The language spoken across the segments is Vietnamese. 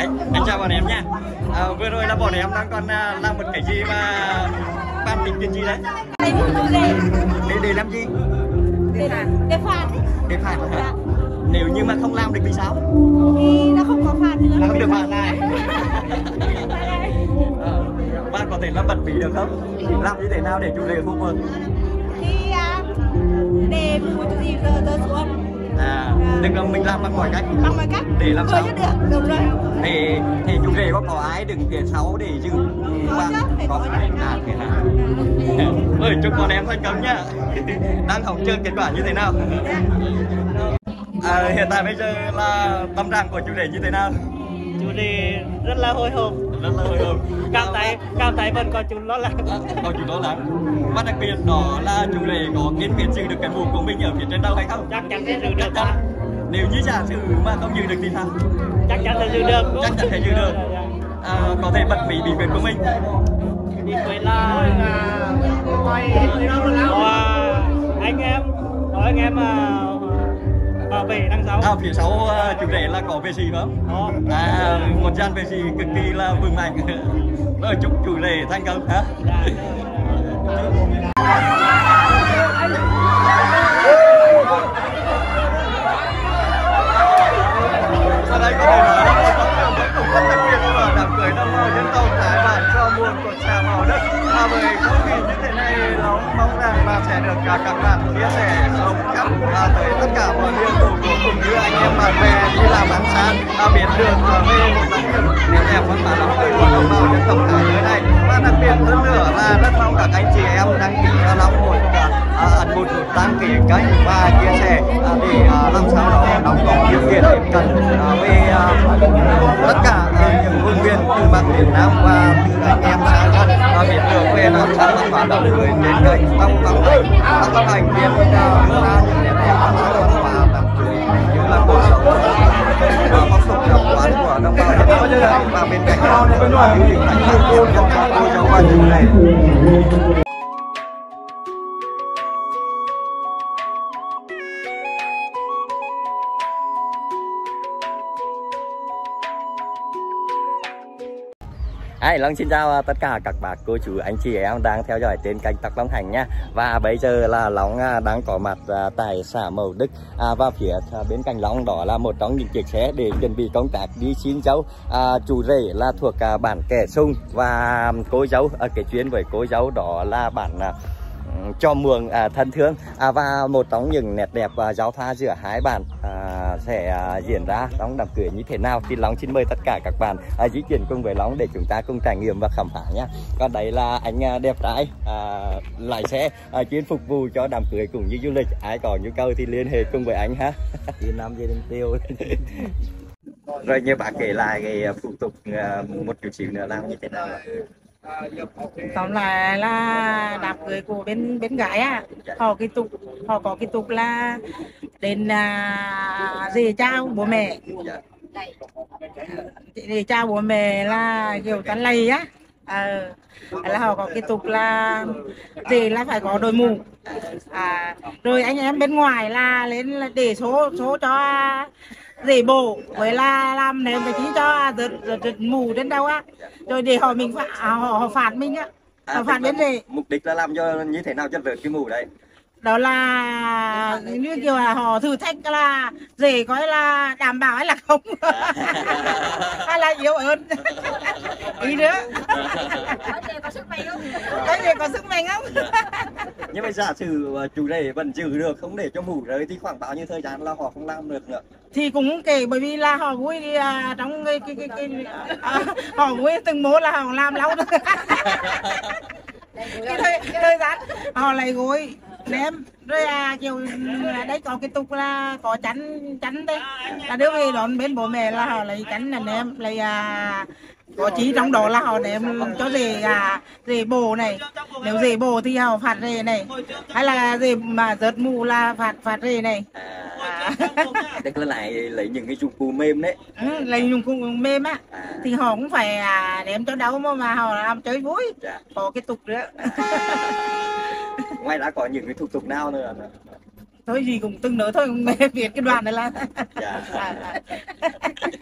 anh, anh chào bọn em nha. À, vừa rồi là bọn em đang còn à, làm một cái gì mà ban tính chuyện gì đấy? Để để làm gì? Để để phạt để phạt hả? Nếu như mà không làm được thì sao? Thì nó không có phạt nữa. Không được phạt này Ờ, bạn có thể làm bật mí được không? Làm như thế nào để chủ đề không vượt thì à, để một chủ gì giờ giờ xuống à đừng là mình làm bằng mọi cách. Bằng mọi cách? Để làm sao? được đúng rồi. Thì thì chủ đề có có ai đứng phía sau để bạn chứ, phải có. phải à thế hả? Ơi chúc bọn em thành công nhá. Đang học chơi kết quả như thế nào? À, hiện tại bây giờ là tâm trạng của chủ đề như thế nào? Chủ đề rất là hồi hộp là hồi hộp cảm thấy cảm thấy vẫn có chút lo lắng. Còn chủ đó là và đặc biệt đó là chủ đề có kiên quyết giữ được cái mũ của mình ở phía trên đầu hay không? Chắc chắn sẽ giữ chắc được chắn nếu như giả sử mà không giữ được thì sao? Chắc chắn sẽ giữ được. Chắc chắn sẽ giữ được. À, có thể bật mí bí quyết của mình. Đi quên là có anh em có anh em mà bảo vệ đằng sau à, phía sau à, chủ đề là có vệ sĩ không? Có. à một dàn vệ sĩ cực kỳ là vững mạnh. Ờ, chúc chủ đề thành công hả? Dạ. sau đây có nói? là và với không khí như thế này nó mong rằng là sẽ được cả các bạn chia sẻ rộng khắp à, tới tất cả mọi miền tổ quốc cũng như anh em bạn bè đi làm ăn sáng à, biết được à, về một tấm điểm đẹp đẹp văn hóa lắm tươi của đồng bào dân tộc cả nơi này. Và đặc biệt hơn nữa là rất mong các anh chị em đăng ký cho nóng một à, ấn một nút đăng ký kênh và chia sẻ à, để à, làm sao đó đóng góp điều kiện cần cận à, về à, tất cả những vùng miền từ Bắc đến Nam và từ anh em xa gần và biết được về nó sao văn hoạt động người đến đây trong trong hành các thành viên đưa ra những nét đẹp văn hóa văn hóa đám cưới như là cuộc sống và phong tục tập quán của đồng bào dân tộc và bên cạnh đó là những hình ảnh đặc biệt của các cô dâu và chú này Hi, Long xin chào tất cả các bác, cô chú, anh chị em đang theo dõi trên kênh Tắc Long Thành nha. Và bây giờ là Long à, đang có mặt à, tại xã Mậu Đức à, Và phía bên cạnh Long đó là một trong những chiếc xe để chuẩn bị công tác đi xin dấu à, Chủ rể là thuộc à, bản Kẻ Sung. Và à, cô dấu à, cái chuyến với cô dấu đó là bản à, cho mường à, thân thương. À, và một trong những nét đẹp và giao thoa giữa hai bạn à, sẽ à, diễn ra trong đám cưới như thế nào thì Long xin mời tất cả các bạn à, di chuyển cùng với Long để chúng ta cùng trải nghiệm và khám phá nhé còn đấy là anh à, đẹp trai à, lái xe à, chuyên phục vụ cho đám cưới cũng như du lịch. Ai có nhu cầu thì liên hệ cùng với anh ha. Đi năm gia đình tiêu rồi như bạn kể lại cái à, thủ tục à, một chút xíu nữa làm như thế nào ạ? Tóm lại là đám cưới của bên bên gái á họ cái tục họ có cái tục là đến à, dì chào bố mẹ. Dì chào bố mẹ là kiểu tán lầy á. À, là họ có cái tục là gì là phải có đội mũ. À rồi anh em bên ngoài là lên là để số số cho dì bổ với là làm ném cái chí cho giật, giật mù đến đâu á. Rồi để họ mình phạt họ, họ phạt mình á. À, họ phạt tức là đến để mục đích là làm cho như thế nào cho vượt cái mù đấy đó là như kiểu là họ thử thách là dễ coi là đảm bảo hay là không? Hay là yếu ớt ý nữa. Có thể có sức mạnh không? Cái gì có sức mạnh không? Nhưng mà giả sử ờ, chủ đề vẫn giữ được không để cho mù rơi thì khoảng bao nhiêu thời gian là họ không làm được nữa? Thì cũng kể bởi vì là họ vui thì à, trong cái cái cái, cái à, họ vui từng mố là họ làm lâu được. Cái thời, thời gian họ lại gối ném rồi à, kiểu à, đấy có cái tục là có chắn chắn đấy là đưa về đón bên bố mẹ là họ lấy chắn là ném lấy à, có chí trong đó là họ ném cho rể à rể bồ này. Nếu rể bồ thì họ phạt rể này. Hay là rể mà rớt mù là phạt phạt rể này. À, tức là lại lấy những cái dụng cụ mềm đấy. Ừ, lấy dùng cung mềm á. À, thì họ cũng phải à, đem cho đâu mà, mà họ làm chơi vui. Dạ. có cái tục nữa ngoài ra có những cái thủ tục nào nữa? Thôi gì cũng từng nữa thôi cũng biết cái đoàn này là. Dạ.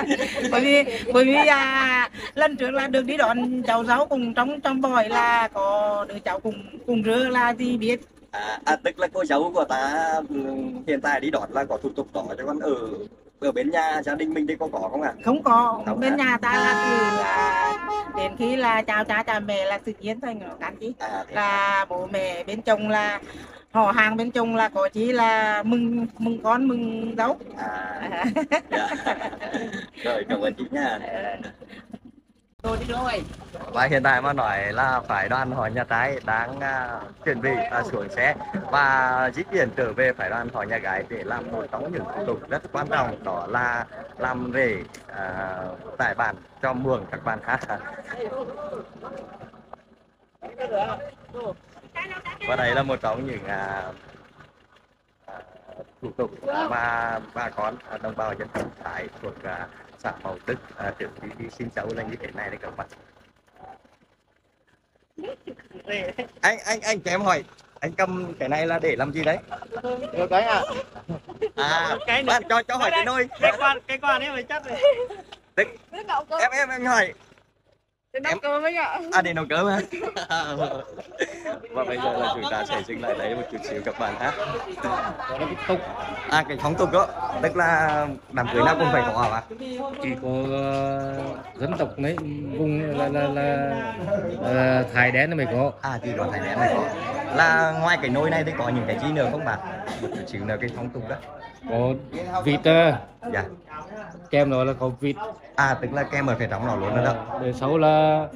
Bởi vì bởi vì à, lần trước là được đi đón cháu giáo cùng trong trong bòi là có đứa cháu cùng cùng rứa là gì biết? À, à tức là cô cháu của ta ừ, hiện tại đi đón là có thủ tục đó cho con ở ở bên nhà gia đình mình thì có có không ạ? Không có. Không bên hả? nhà ta là từ à, đến khi là chào cha cha mẹ là tự nhiên thôi ngờ cán chứ. À là bố mẹ bên chồng là họ hàng bên chồng là có chỉ là mừng mừng con mừng dấu à. Dạ. rồi cảm ơn chị nha. Rồi và hiện tại mà nói là phái đoàn họ nhà trái đang uh, chuẩn bị uh, xuống xe. Và di chuyển trở về phái đoàn họ nhà gái để làm một trong những thủ tục rất quan trọng đó là làm rể à, uh, tại bản cho mường các bạn ha. Và đây là một trong những uh, thủ tục mà bà con đồng bào dân tộc Thái thuộc uh, xã Mậu Đức à, trước khi đi xin cháu là như thế này đấy các bạn. Anh anh anh cho em hỏi anh cầm cái này là để làm gì đấy? Được cái à à Cái này- bạn cho cho hỏi cái nôi. cái quan cái quan ấy phải chắc rồi em em em hỏi Em à để nấu cơm hả? Và bây giờ là chúng ta sẽ dừng lại đấy một chút xíu các bạn ha à cái phong tục đó tức là đám cưới nào cũng phải có hả? Bạn chỉ có ờ, dân tộc đấy vùng là là là, là thái đen nó mới có. À thì có thái đen này có. Là ngoài cái nồi này thì có những cái gì nữa không bạn? Một chút xíu nữa cái phong tục đó có vịt dạ. Kèm đó là có vịt. À tức là kem ở phía trong nó luôn đó. Đó để sau là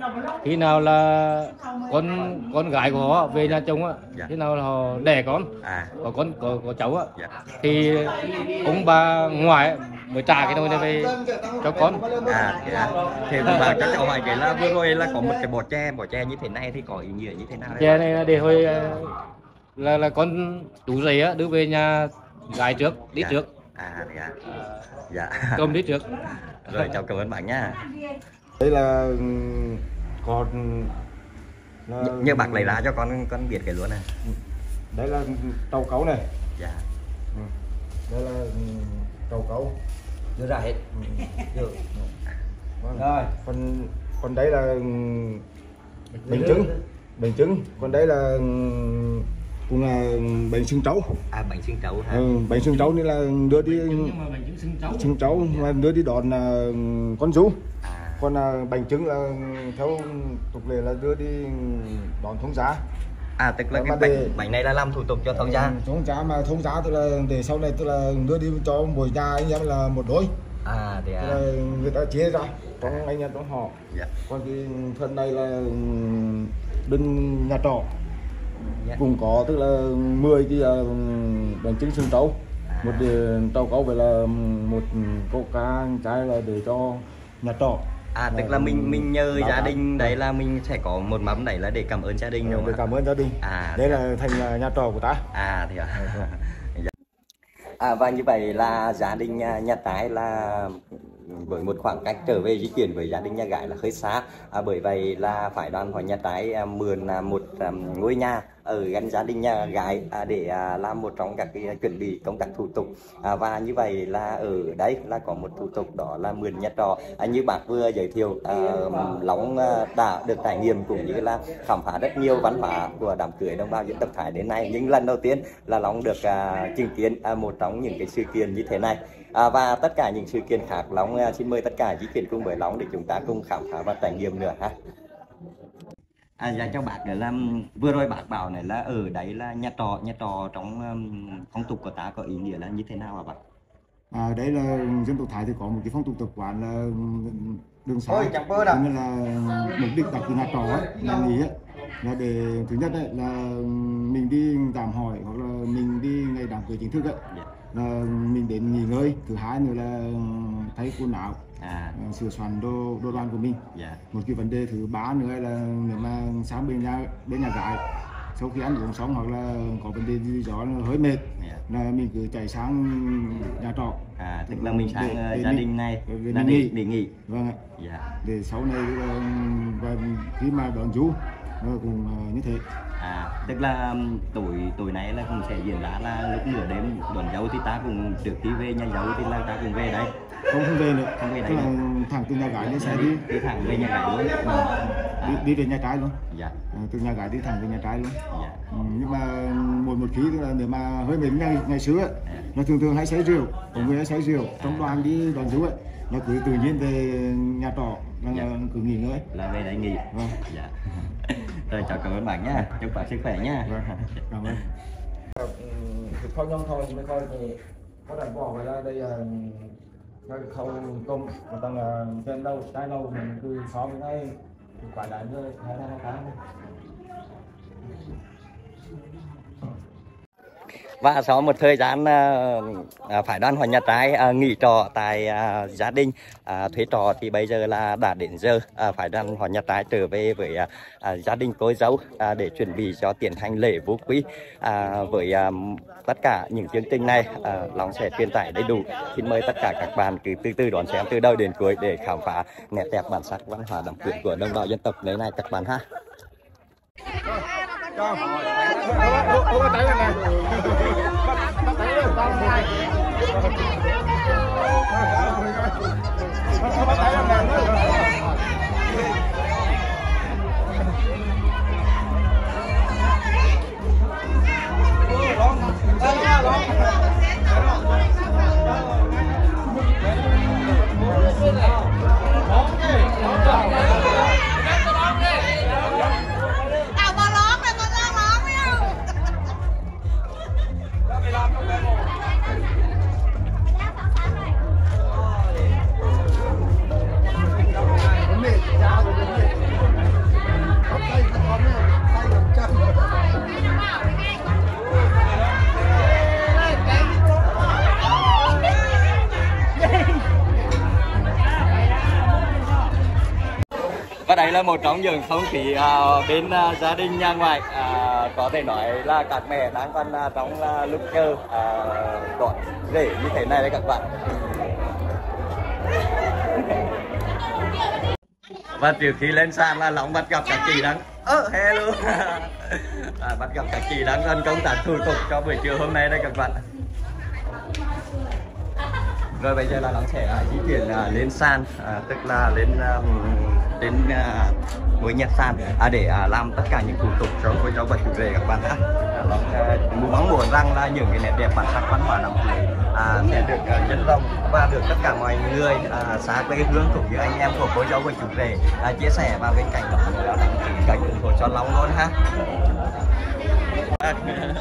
khi nào là con con gái của họ về nhà chồng á Dạ. khi nào là họ đẻ con à. có con có, có cháu á dạ. thì ông bà ngoại mới trả cái nồi này về cho con. À thế à thì bà cho cháu hỏi cái là vừa rồi là có một cái bò tre bò tre như thế này thì có ý nghĩa như thế nào đấy chè này là để hồi ờ, là là con chú rể á đưa về nhà gái trước đi Dạ. trước. À thế à dạ. Cơm đi trước. Rồi cháu cảm ơn bạn nha. Đây là còn là, Nh- nhớ bác lấy ra cho con con biết cái luôn này. Đây là trâu cấu này. Dạ. Đây là trâu cấu. Đưa ra hết. Vâng. rồi. Còn còn đây là bánh trứng. bánh trứng. Còn đây là cũng là bánh xương trấu. À bánh xương trấu hả? Ừ, bánh xương trấu นี่ là đưa đi nhưng mà mình chứng xưng cháu xương trấu mà đưa đi đón là con rú. À. Còn là bánh trứng là theo tục lệ là đưa đi đón thông giá à tức là Mà cái để- bánh bánh này là làm thủ tục cho thông gia. Thông giá mà thông giá tức là để sau này tức là đưa đi cho mỗi nhà anh em là một đôi. À Tức à? Là người ta chia ra trong anh em trong họ. Dạ. Còn cái phần này là bên nhà trọ Dạ. cũng có tức là 10 cái uh, bánh trứng xương trâu. À. một đĩa trâu cấu vậy là một coca trái là để cho nhà trọ. À tức là mình mình nhờ Báo gia đình đấy là mình sẽ có một mắm đấy là để cảm ơn gia đình đúng để không cảm ạ? ơn gia đình. À đây là thành nhà trọ của ta. À thì à Dạ. à và như vậy là gia đình nhà, nhà trái là với một khoảng cách trở về di chuyển với gia đình nhà gái là hơi xa. À, bởi vậy là phải đoàn hội nhà trái à, mượn à, một à, ngôi nhà ở gần gia đình nhà gái à, để à, làm một trong các cái chuẩn bị công tác thủ tục. À, và như vậy là ở đấy là có một thủ tục đó là mượn nhà trọ. À, như bác vừa giới thiệu à, lóng à, đã được trải nghiệm cũng như là khám phá rất nhiều văn hóa của đám cưới đồng bào dân tộc Thái đến nay. Nhưng lần đầu tiên là lóng được à, chứng kiến à, một trong những cái sự kiện như thế này à, và tất cả những sự kiện khác Long à, xin mời tất cả di chuyển cùng với Long để chúng ta cùng khám phá và trải nghiệm nữa ha. À, dạ cho bác. Là làm vừa rồi bác bảo này là ở đấy là nhà trọ nhà trọ trong um, phong tục của ta có ý nghĩa là như thế nào hả bác? à, đây là dân tộc Thái thì có một cái phong tục tập quán là đường xã Ôi, chẳng bơ nên là mục đích đặt cái nhà trọ ấy, nhà nghỉ ấy, là để thứ nhất ấy, là mình đi tạm hỏi hoặc là mình đi ngày đám cưới chính thức ấy, Dạ. Là mình đến nghỉ ngơi thứ hai nữa là thay quần áo À, ờ, sửa soạn đồ đồ đoàn của mình dạ. một cái vấn đề thứ ba nữa là nếu mà sang bên nhà bên nhà gái sau khi ăn uống xong hoặc là có vấn đề gì đó là hơi mệt dạ. là mình cứ chạy sang nhà trọ À, tức là mình sang Để- ờ, để gia đình này Để- để nghỉ. để nghỉ. vâng ạ Dạ. để sau này là, và khi mà đón chú nó cũng ờ, như thế à tức là tuổi tuổi này là cũng sẽ diễn ra là lúc nửa đêm đón dâu thì ta cũng trước khi về nhà dâu thì là ta cũng về đấy không không về nữa. Không về đấy là thẳng từ nhà gái lên xe đi. đi thẳng về nhà gái luôn. Đi, đi đến nhà trai luôn. Dạ. À, từ nhà gái đi thẳng về nhà trai luôn. Dạ. Ừ, nhưng mà một một tức là nếu mà hơi mình ngày ngày xưa ấy, là thường thường hay say rượu. Có người hay say rượu trong đoàn đi đoàn du ấy là cứ tự nhiên về nhà trọ là Dạ. cứ nghỉ ngơi. Là về đấy nghỉ. Vâng. Dạ rồi chào cảm ơn bạn nhé chúc bạn sức khỏe nhé vâng, cảm ơn. Khâu ờ, nhông thôi mới coi thì có đặt bỏ vào đây là cái khâu tôm và tăng là trên đâu trái lâu mình cứ xóm với quả lại nơi hai tháng và sau một thời gian ờ, ờ, à, phải đoàn hoàng nhà trai à, ờ, nghỉ trọ tại à, gia đình à, thuê trọ thì bây giờ là đã đến giờ à, phải đoàn hoàng nhà trai trở về với à, à, gia đình cô dâu à, để chuẩn bị cho tiến hành lễ vũ quý à, với à, tất cả những chương trình này à, lòng sẽ truyền tải đầy đủ. Xin mời tất cả các bạn cứ từ từ đón xem từ đầu đến cuối để khám phá nét đẹp bản sắc văn hóa đậm quyền của đồng bào dân tộc nơi này các bạn ha. Tao là một trong những không khí uh, bên uh, gia đình nhà ngoại uh, có thể nói là các mẹ đang còn uh, trong uh, lúc chờ uh, đón rể như thế này đấy các bạn. Và trước khi lên sàn là lóng bắt gặp các chị đang ơ hello. À, bắt gặp các chị đang gần công tác thủ tục cho buổi trưa hôm nay đây các bạn. Rồi bây giờ là lóng sẽ di chuyển lên sàn à, tức là lên à, đến à, ngôi nhà sàn à, để à, làm tất cả những thủ tục cho cô cháu và chủ rể các bạn ha à, mong muốn rằng là những cái nét đẹp bản sắc văn hóa đồng quê à, sẽ được à, nhân rộng và được tất cả mọi người à, xa quê hương cũng như anh em của cô cháu và chủ rể à, chia sẻ và bên cạnh đó. Là ủng hộ cho Long luôn ha.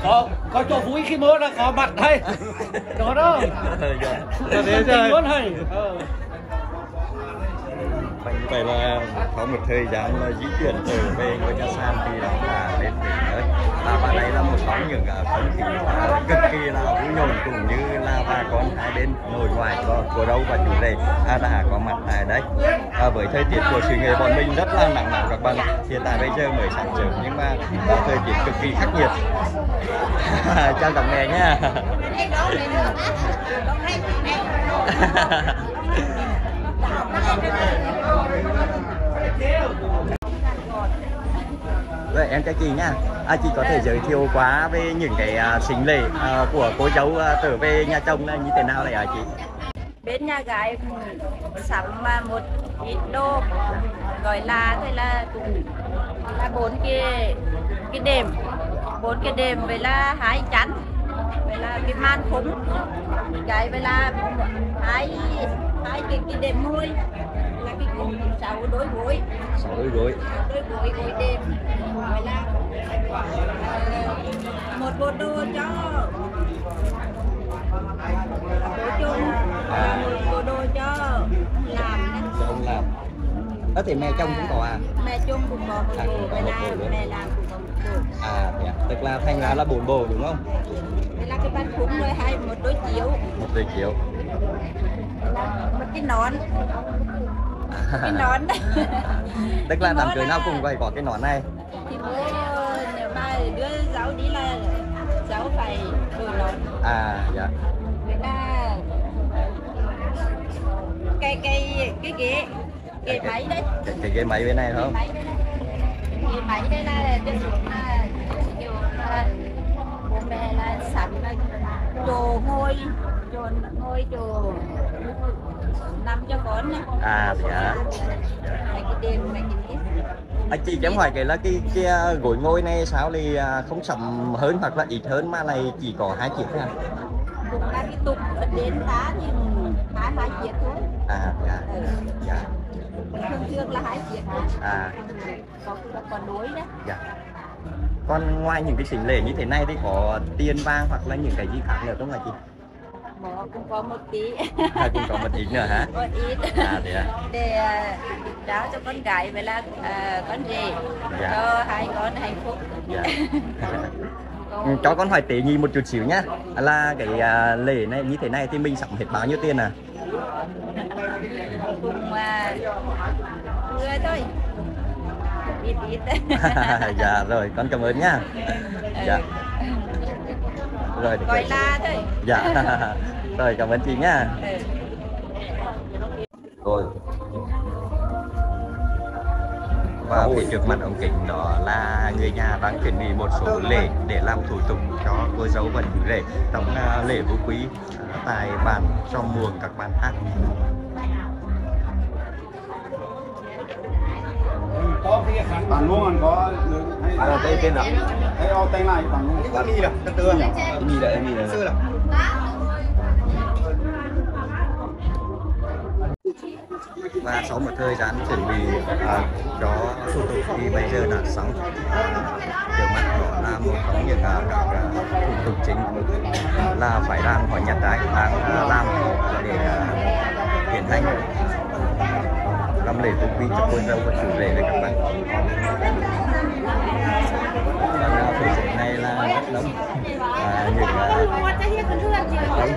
Có có chỗ vui khi mưa là có mặt đây. Có đó. Cho đến giờ luôn hay. Ờ. Vậy là có một thời gian là di chuyển trở về ngôi nhà sàn thì đó là đến đến nơi và và đây là một trong những không khí uh, cực kỳ là vui nhộn cũng như là bà con hai bên nội ngoại của của đâu và chủ rể à, đã có mặt tại đây à, với thời tiết của sự nghề bọn mình rất là nặng nặng các bạn hiện tại bây giờ mới sáng sớm nhưng mà à, thời tiết cực kỳ khắc nghiệt. Chào các mẹ nhá Vậy em chào chị nha. À, chị có thể giới thiệu quá về những cái à, sinh lễ uh, của cô cháu uh, à, trở về nhà chồng là như thế nào này hả chị? bên nhà gái sắm mà một ít đồ gọi là thế là cũng là bốn cái cái đệm bốn cái đệm với là hai chắn với là cái man khung cái với là hai hai cái cái đệm môi là cái cũng sáu đôi gối Sáu đôi gối. đôi gối gối đệm với là ờ, một bộ đồ cho bộ chung và một bộ đồ cho làm Cho ông làm. Đó thì mẹ chồng cũng có à? mẹ chung cũng có À, bộ cũng có vậy một là bộ nữa. mẹ làm cũng có À, dạ. tức là thành ra là bốn bộ đúng không? vậy là cái bát khung rồi hay một đôi chiếu Một đôi chiếu. Một cái nón cái nón Tức là đám cưới nào cũng phải có cái nón này. thì bố nếu mà đứa cháu đi là cháu phải đổi nón À, dạ. vậy là cái cái cái ghế ghế máy đấy Cái, cái ghế máy bên này không? máy đây này ghế máy đây là cái xuống là là bố mẹ là là đồ ngôi đồ ngôi đồ nằm cho con á à dạ. À, chị em hỏi cái là cái cái à, gối ngôi này sao thì à, không sầm hơn hoặc là ít hơn mà này chỉ có hai chiếc thôi à? cũng là cái tục đến tá thì hai hai chiếc thôi. À dạ. Ừ. dạ. Thường thường là hai chiếc thôi. À. Còn còn đối đó dạ. Còn ngoài những cái sinh lễ như thế này thì có tiền vàng hoặc là những cái gì khác nữa không hả chị Bỏ cũng có một tí. À, cũng có một ít nữa hả? Một ít. À thế à? Để à, trao cho con gái với là à, con rể. Dạ. cho hai con hạnh phúc. Dạ. Ừ, cho con hỏi tế nhị một chút xíu nhá. Là cái à, lễ này như thế này thì mình sắm hết bao nhiêu tiền à? Cùng à, vừa thôi. Ít ít. Dạ rồi con cảm ơn nhá. Dạ rồi được gọi la thôi dạ. Rồi cảm ơn chị nhá Ừ. rồi. Và phía trước mặt ông kính đó là người nhà đang chuẩn bị một số lễ để làm thủ tục cho cô dâu và chú rể. Trong à, lễ vũ quý à, tại bàn cho muồng các bàn hát bạn luôn anh có hay tên tên nào? Hay ao tay lại bạn luôn có mi đâu tất tương mi đấy mi đấy sư là và sau một thời gian chuẩn bị à, cho thủ tục thì bây giờ đã xong. À, trước mắt đó là một trong những à, các à, thủ tục chính là phải đang hỏi nhật trái đang à, làm để à, tiến hành làm lễ tôn quý cho cô dâu và chủ rể đấy các bạn. Và à, phía trước này là rất đông. À, những à,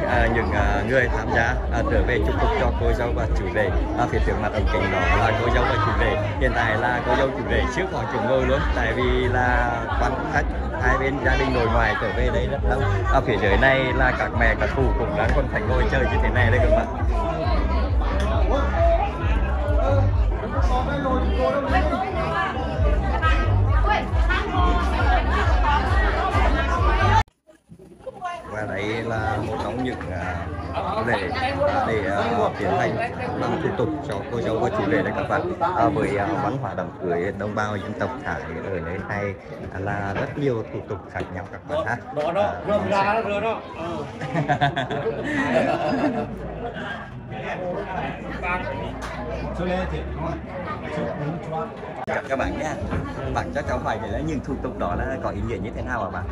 à, những à, người tham gia à, trở về chúc phúc cho cô dâu và chủ rể. À, phía trước mặt ống kính đó là cô dâu và chủ rể. Hiện tại là cô dâu chủ rể trước họ chủ ngôi luôn tại vì là quan khách hai bên gia đình nội ngoại trở về đây rất đông. À, phía dưới này là các mẹ các cụ cũng đang còn phải ngồi chơi như thế này đây các bạn. Đấy là một trong những à, lễ à, để à, tiến hành làm thủ tục cho cô dâu và chủ rể đấy các bạn. À, với à, văn hóa đám cưới đồng bào dân tộc Thái ở nơi này là rất nhiều thủ tục khác nhau các bạn ha. Chào các bạn nha bạn cho cháu hỏi là những thủ tục đó là có ý nghĩa như thế nào hả bạn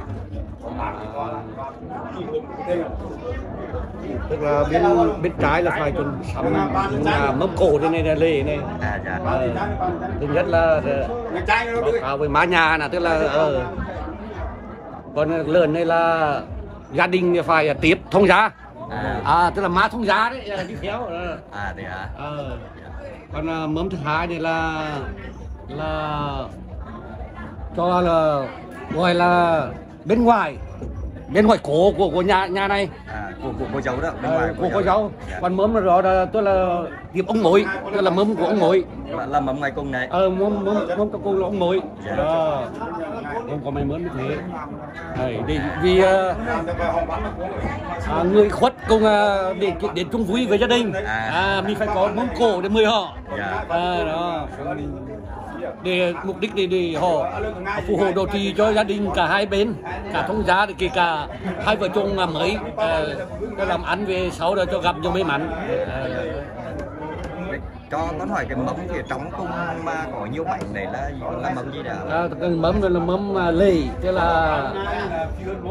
tức là bên bên trái là phải chuẩn sắm là mâm cổ thế này là lễ này. À dạ. Ờ, thứ nhất là báo cáo với má nhà là tức là ờ. Còn lớn này là gia đình thì phải tiếp thông gia. À, à tức là má thông gia đấy là đi theo ờ. à thế hả? Ờ. còn à, mâm thứ hai này là là cho là gọi là bên ngoài. Bên ngoài cổ của của nhà nhà này. À, của của cô dâu đó. Bên Ờ, ngoài của cô dâu Dạ. còn mâm là đó là tức là tiếp ông nội tức là mâm của ông nội. Là, là mầm ngoài cùng này. Ờ mâm mâm mâm các cô là ông nội. Dạ. đó không có may mắn như thế. Đấy, vì vì à, à, người khuất cùng à, để đến chung vui với gia đình. À. à, mình phải có mâm cổ để mời họ. Dạ. à, đó để mục đích để, để họ phù hộ độ trì cho gia đình cả hai bên cả thông gia để kể cả hai vợ chồng làm mới cho làm ăn về sau đó cho gặp cho may mắn. Cho con hỏi cái mâm phía trong cung mà có nhiều mảnh này là là mâm gì đã? À, cái mâm là mâm à, lề tức là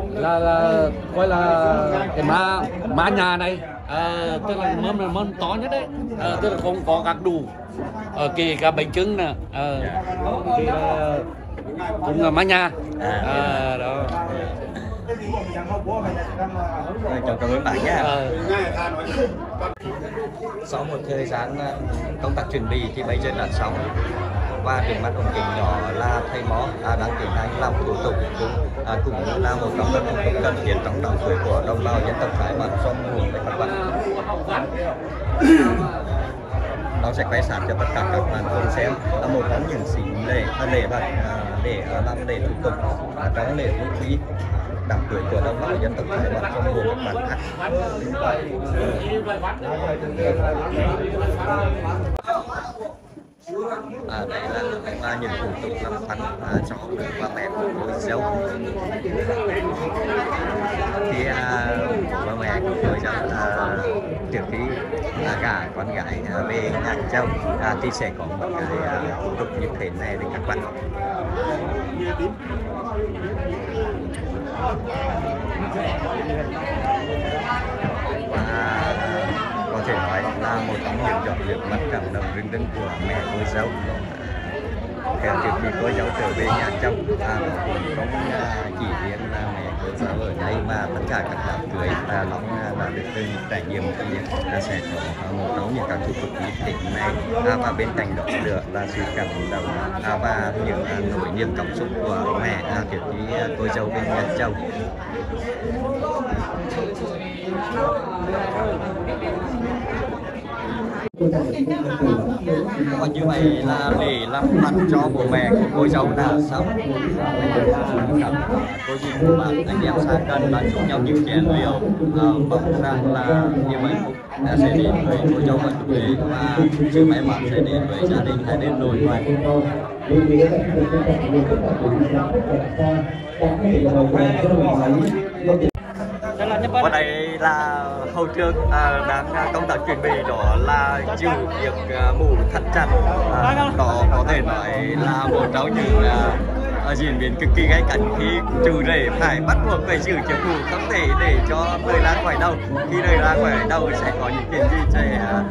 là là gọi là cái má má nhà này. À, tức là mâm là mâm to nhất đấy. À, tức là không có các đủ à, kể cả bánh trứng nè. À, thì là cũng là má nhà à, đó. Rồi, chào cảm ơn bạn nhé. À, sau một thời gian ờ, công tác chuẩn bị thì bây giờ đã xong. Và trước mắt ông kính đó là thầy mó à, đang tiến hành làm thủ tục cũng à, cũng như là một trong các thủ tục cần thiết trong đám cưới của đồng bào dân tộc Thái bản sông Hùng đấy các bạn nó sẽ quay sát cho tất cả các bạn cùng xem. Là một trong những xí lễ à, lễ vật à, để à, làm lễ thủ tục à, trong lễ vũ khí đặc cưới của đồng bào dân tộc Thái Bắc trong mùa một bản khác à, đây là, là những thủ tục làm phần à, cho ba mẹ của cô dâu thì à, ba mẹ của trước khi à, cả con gái à, về nhà chồng à, thì sẽ có một cái à, thủ tục như thế này để các bạn và có thể nói là một trong những giọt việc mất cảm động rưng rưng của mẹ cô dâu. Theo trước khi cô dâu trở về nhà chồng à, cũng không à, chỉ riêng là mẹ cô dâu ở đây và tất cả các đám cưới và nó à, đã được từng trải nghiệm thì là sẽ có một trong những các thủ tục nhất định này. À, và bên cạnh đó nữa là sự cảm động. À, và những à, nỗi niềm cảm xúc của mẹ à, kiểu như à, cô dâu bên nhà chồng và như vậy là để làm mặt cho bố mẹ của cô dâu đã xong Các cô dì cô bạn, anh em xa gần đã chúc nhau những chén rượu mong rằng là như vậy đã sẽ đến với cô dâu và chú rể và chưa may mắn sẽ đến với gia đình hai bên đôi ngoài qua đây là hậu trường à, đang à, công tác chuẩn bị đó là giữ việc à, mũ thật chặt à, đó có thể nói là một trong những à, à, diễn biến cực kỳ gay cấn khi chủ rể phải bắt buộc phải giữ chiếc mũ không thể để cho người ra khỏi đầu. Khi người ra khỏi đầu sẽ có những chuyện gì sẽ à,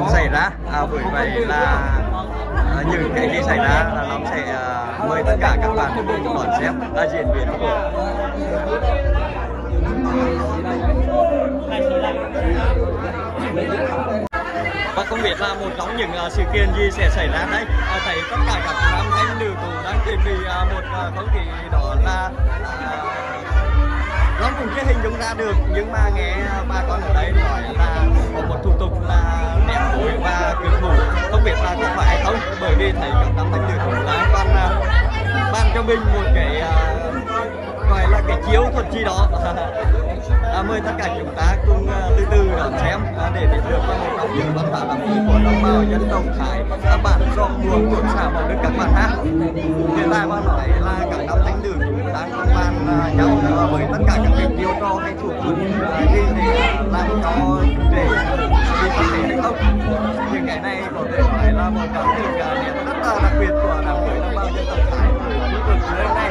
à, xảy ra? À, bởi vậy là à, những cái gì xảy ra là nó sẽ à, mời tất cả các bạn cùng đón xem à, diễn biến của và không biết là một trong những uh, sự kiện gì sẽ xảy ra đây? À, thấy tất cả các nam thanh nữ cũng đang chuẩn bị uh, một uh, không khí đó là uh, Long cũng chưa hình dung ra được nhưng mà nghe bà con ở đây nói là có một thủ tục là ném bối và cướp thủ không biết là có phải không? Bởi vì thấy các nam thanh nữ cũng đang còn uh, ban cho mình một cái uh, ngoài là cái chiếu thuật chi đó. À, mời tất cả chúng ta cùng uh, từ từ đón xem à, để biết được là một trong những văn hóa làm việc của đồng bào dân tộc Thái. À, bản do buồn của xã Bảo Đức các bạn ha hiện tại mà nói là các năm thánh nữ chúng ta còn bàn uh, nhau uh, với tất cả các cái chiêu trò hay thủ thuật uh, gì để làm cho để đi có thể hay không. Những cái này có thể nói là một trong những cái điểm rất là đặc biệt của đám cưới đồng bào dân tộc Thái. Ở khu vực dưới này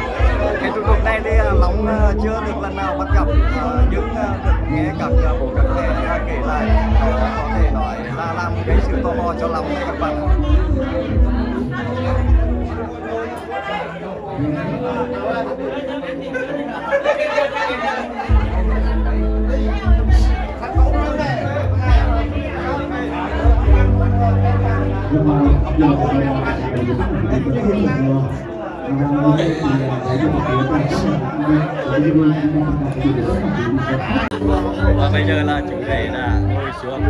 Trước cái thủ tục này thì uh, chưa được lần nào bắt gặp những nhưng được nghe các uh, bố các mẹ kể lại có thể nói là làm cái sự tò mò cho lòng các bạn ạ và bây giờ là chủ đề là ngồi xuống.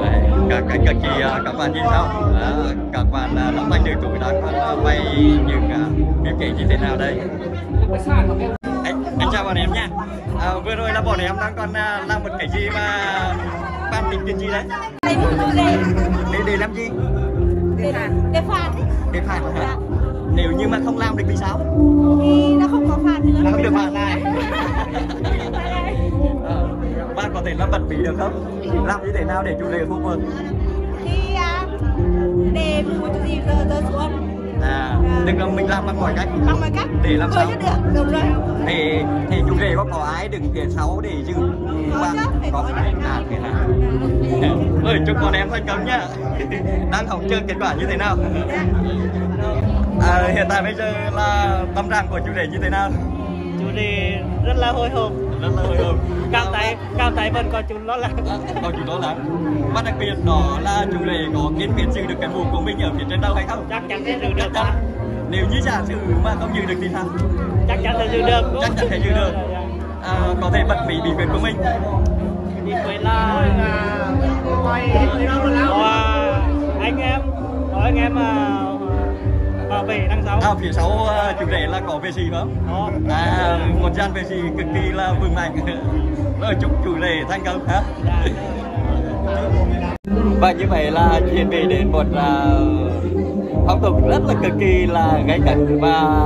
Đấy, các các các chị các bạn nhìn sao? À, các bạn à, năm thanh nữ tuổi đã còn à, bay những à, điều kiện như thế nào đây? Anh, anh chào bọn em nha. À, vừa rồi là bọn em đang còn à, làm một cái gì mà tính chuyện gì đấy? Một để để làm gì? Để để phạt để phạt hả? Nếu như mà không làm được thì sao? Thì nó không có phạt nữa. Không được phạt này Ờ, bạn có thể làm bật mí được không? Làm như thế nào để chủ đề không vượt thì à, để mùa chủ gì giờ giờ xuống. À tức là mình làm bằng mọi cách. Bằng mọi cách. Để làm Thôi sao? được đúng rồi. Thì thì chủ đề có có ai đứng phía sau để chứ, có phải chứ. à thế nào ơi chúc con em thành công nhá. Đang học chơi kết quả như thế nào? À, hiện tại bây giờ là tâm trạng của chủ đề như thế nào? Chủ đề rất là hồi hộp. Rất là hồi hộp. Cảm thấy cảm thấy vẫn còn chút lo lắng. Còn chủ đó là và đặc biệt đó là chủ đề có kiên quyết giữ được cái mũ của mình ở phía trên đâu hay không? Chắc chắn sẽ giữ chắc được chắn nếu như giả sử mà không giữ được thì sao? Chắc chắn sẽ giữ được. Chắc chắn sẽ giữ được à, có thể bật mí bí quyết của mình. Đi quay là anh em có anh em mà bảo vệ đằng sau. À, phía sau uh, chủ đề là có về gì không? Đó à một dàn về gì cực kỳ là vững mạnh. Rồi chúc chủ đề thành công hả và như vậy là chuyển về đến một uh, phong tục rất là cực kỳ là gay cấn và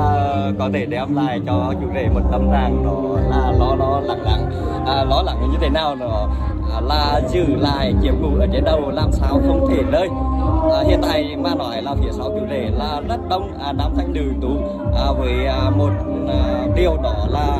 có thể đem lại cho chủ đề một tâm trạng đó là lo lo lắng lắng à, lo lắng như thế nào nó à, là giữ lại chiếm cũ ở trên đầu làm sao không thể rơi? À, hiện tại mà nói là phía sau chủ đề là rất đông à, nam thanh nữ tú. À, với à, một à, điều đó là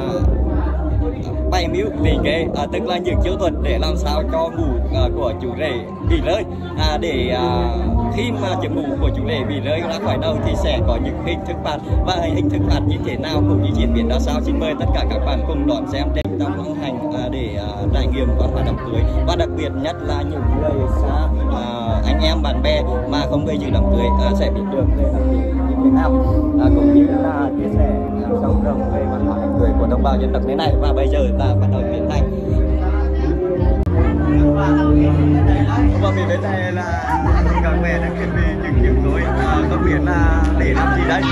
bày miếu tỉ kế à, tức là những chiêu thuật để làm sao cho ngủ à, của chủ rể bị rơi à, để à, khi mà chiếc ngủ của chủ rể bị rơi ra khỏi đầu thì sẽ có những hình thức phạt. Và hình thức phạt như thế nào cũng như diễn biến ra sao? Xin mời tất cả các bạn cùng đón xem trên tâm long hành à, để à, trải nghiệm văn hóa đám cưới. Và đặc biệt nhất là những người xa à, anh em bạn bè mà không về dự đám cưới à, sẽ biết được về đám cưới như thế nào. À, cũng như là chia sẻ à, sống rộng về văn hóa người của đồng bào dân tộc thế này và bây giờ ta bắt đầu tiến hành và phía bên này là các mẹ đang chuẩn bị những chiếc túi à, không là để làm gì đấy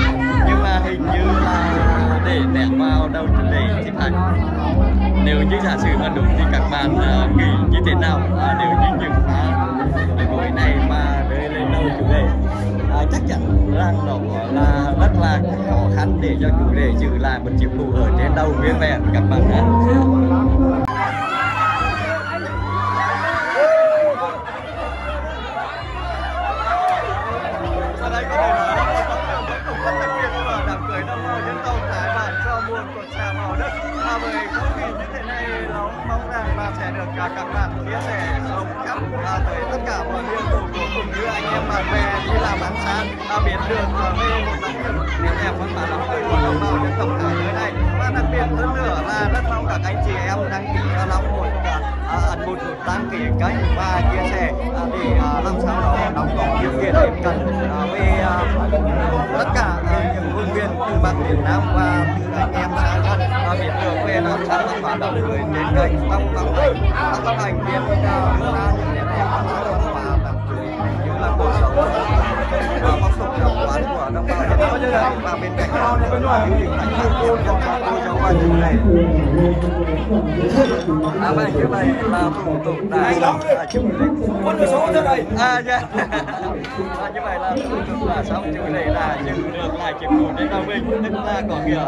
nhưng mà hình như là để đẹp vào đầu chủ đề thì hành. nếu như giả sử mà đúng thì các bạn à, nghĩ như thế nào? À, nếu như những à, cái buổi này mà đây lên đầu chủ đề? À, chắc chắn rằng đó là rất là khó khăn để cho chủ đề giữ lại một chiếc mũ ở trên đầu nguyên vẹn các bạn ạ. Sẽ được cả các bạn chia sẻ rộng khắp và tới tất cả mọi miền tổ quốc cũng như anh em bạn bè đi làm ăn xa và biết được và về một tấm hình nét đẹp văn hóa lắm cưới của đồng bào dân tộc Thái nơi này. Và đặc biệt hơn nữa là rất mong các anh chị em đăng ký cho lòng một à, ấn một nút đăng ký kênh và chia sẻ à, để à, làm sao đó đóng góp điều kiện tiếp cận về tất cả những vùng miền từ bắc đến nam và từ anh em xã và biết được về làm sao văn hoạt động người đến kênh trong vòng hành trong vòng hành viên đưa ra những nét đẹp văn hóa văn hóa như là cuộc sống và phong tục tập quán của đồng bào dân tộc Thái và bên cạnh đó là những thành phần của dân tộc cô dâu và những này à vậy như này là thủ tục đã đã chứng quân đội số thế này à dạ à, như vậy là thủ tục là xong chứng này là dừng được lại chiếc mũ đến đầu mình tức là có nghĩa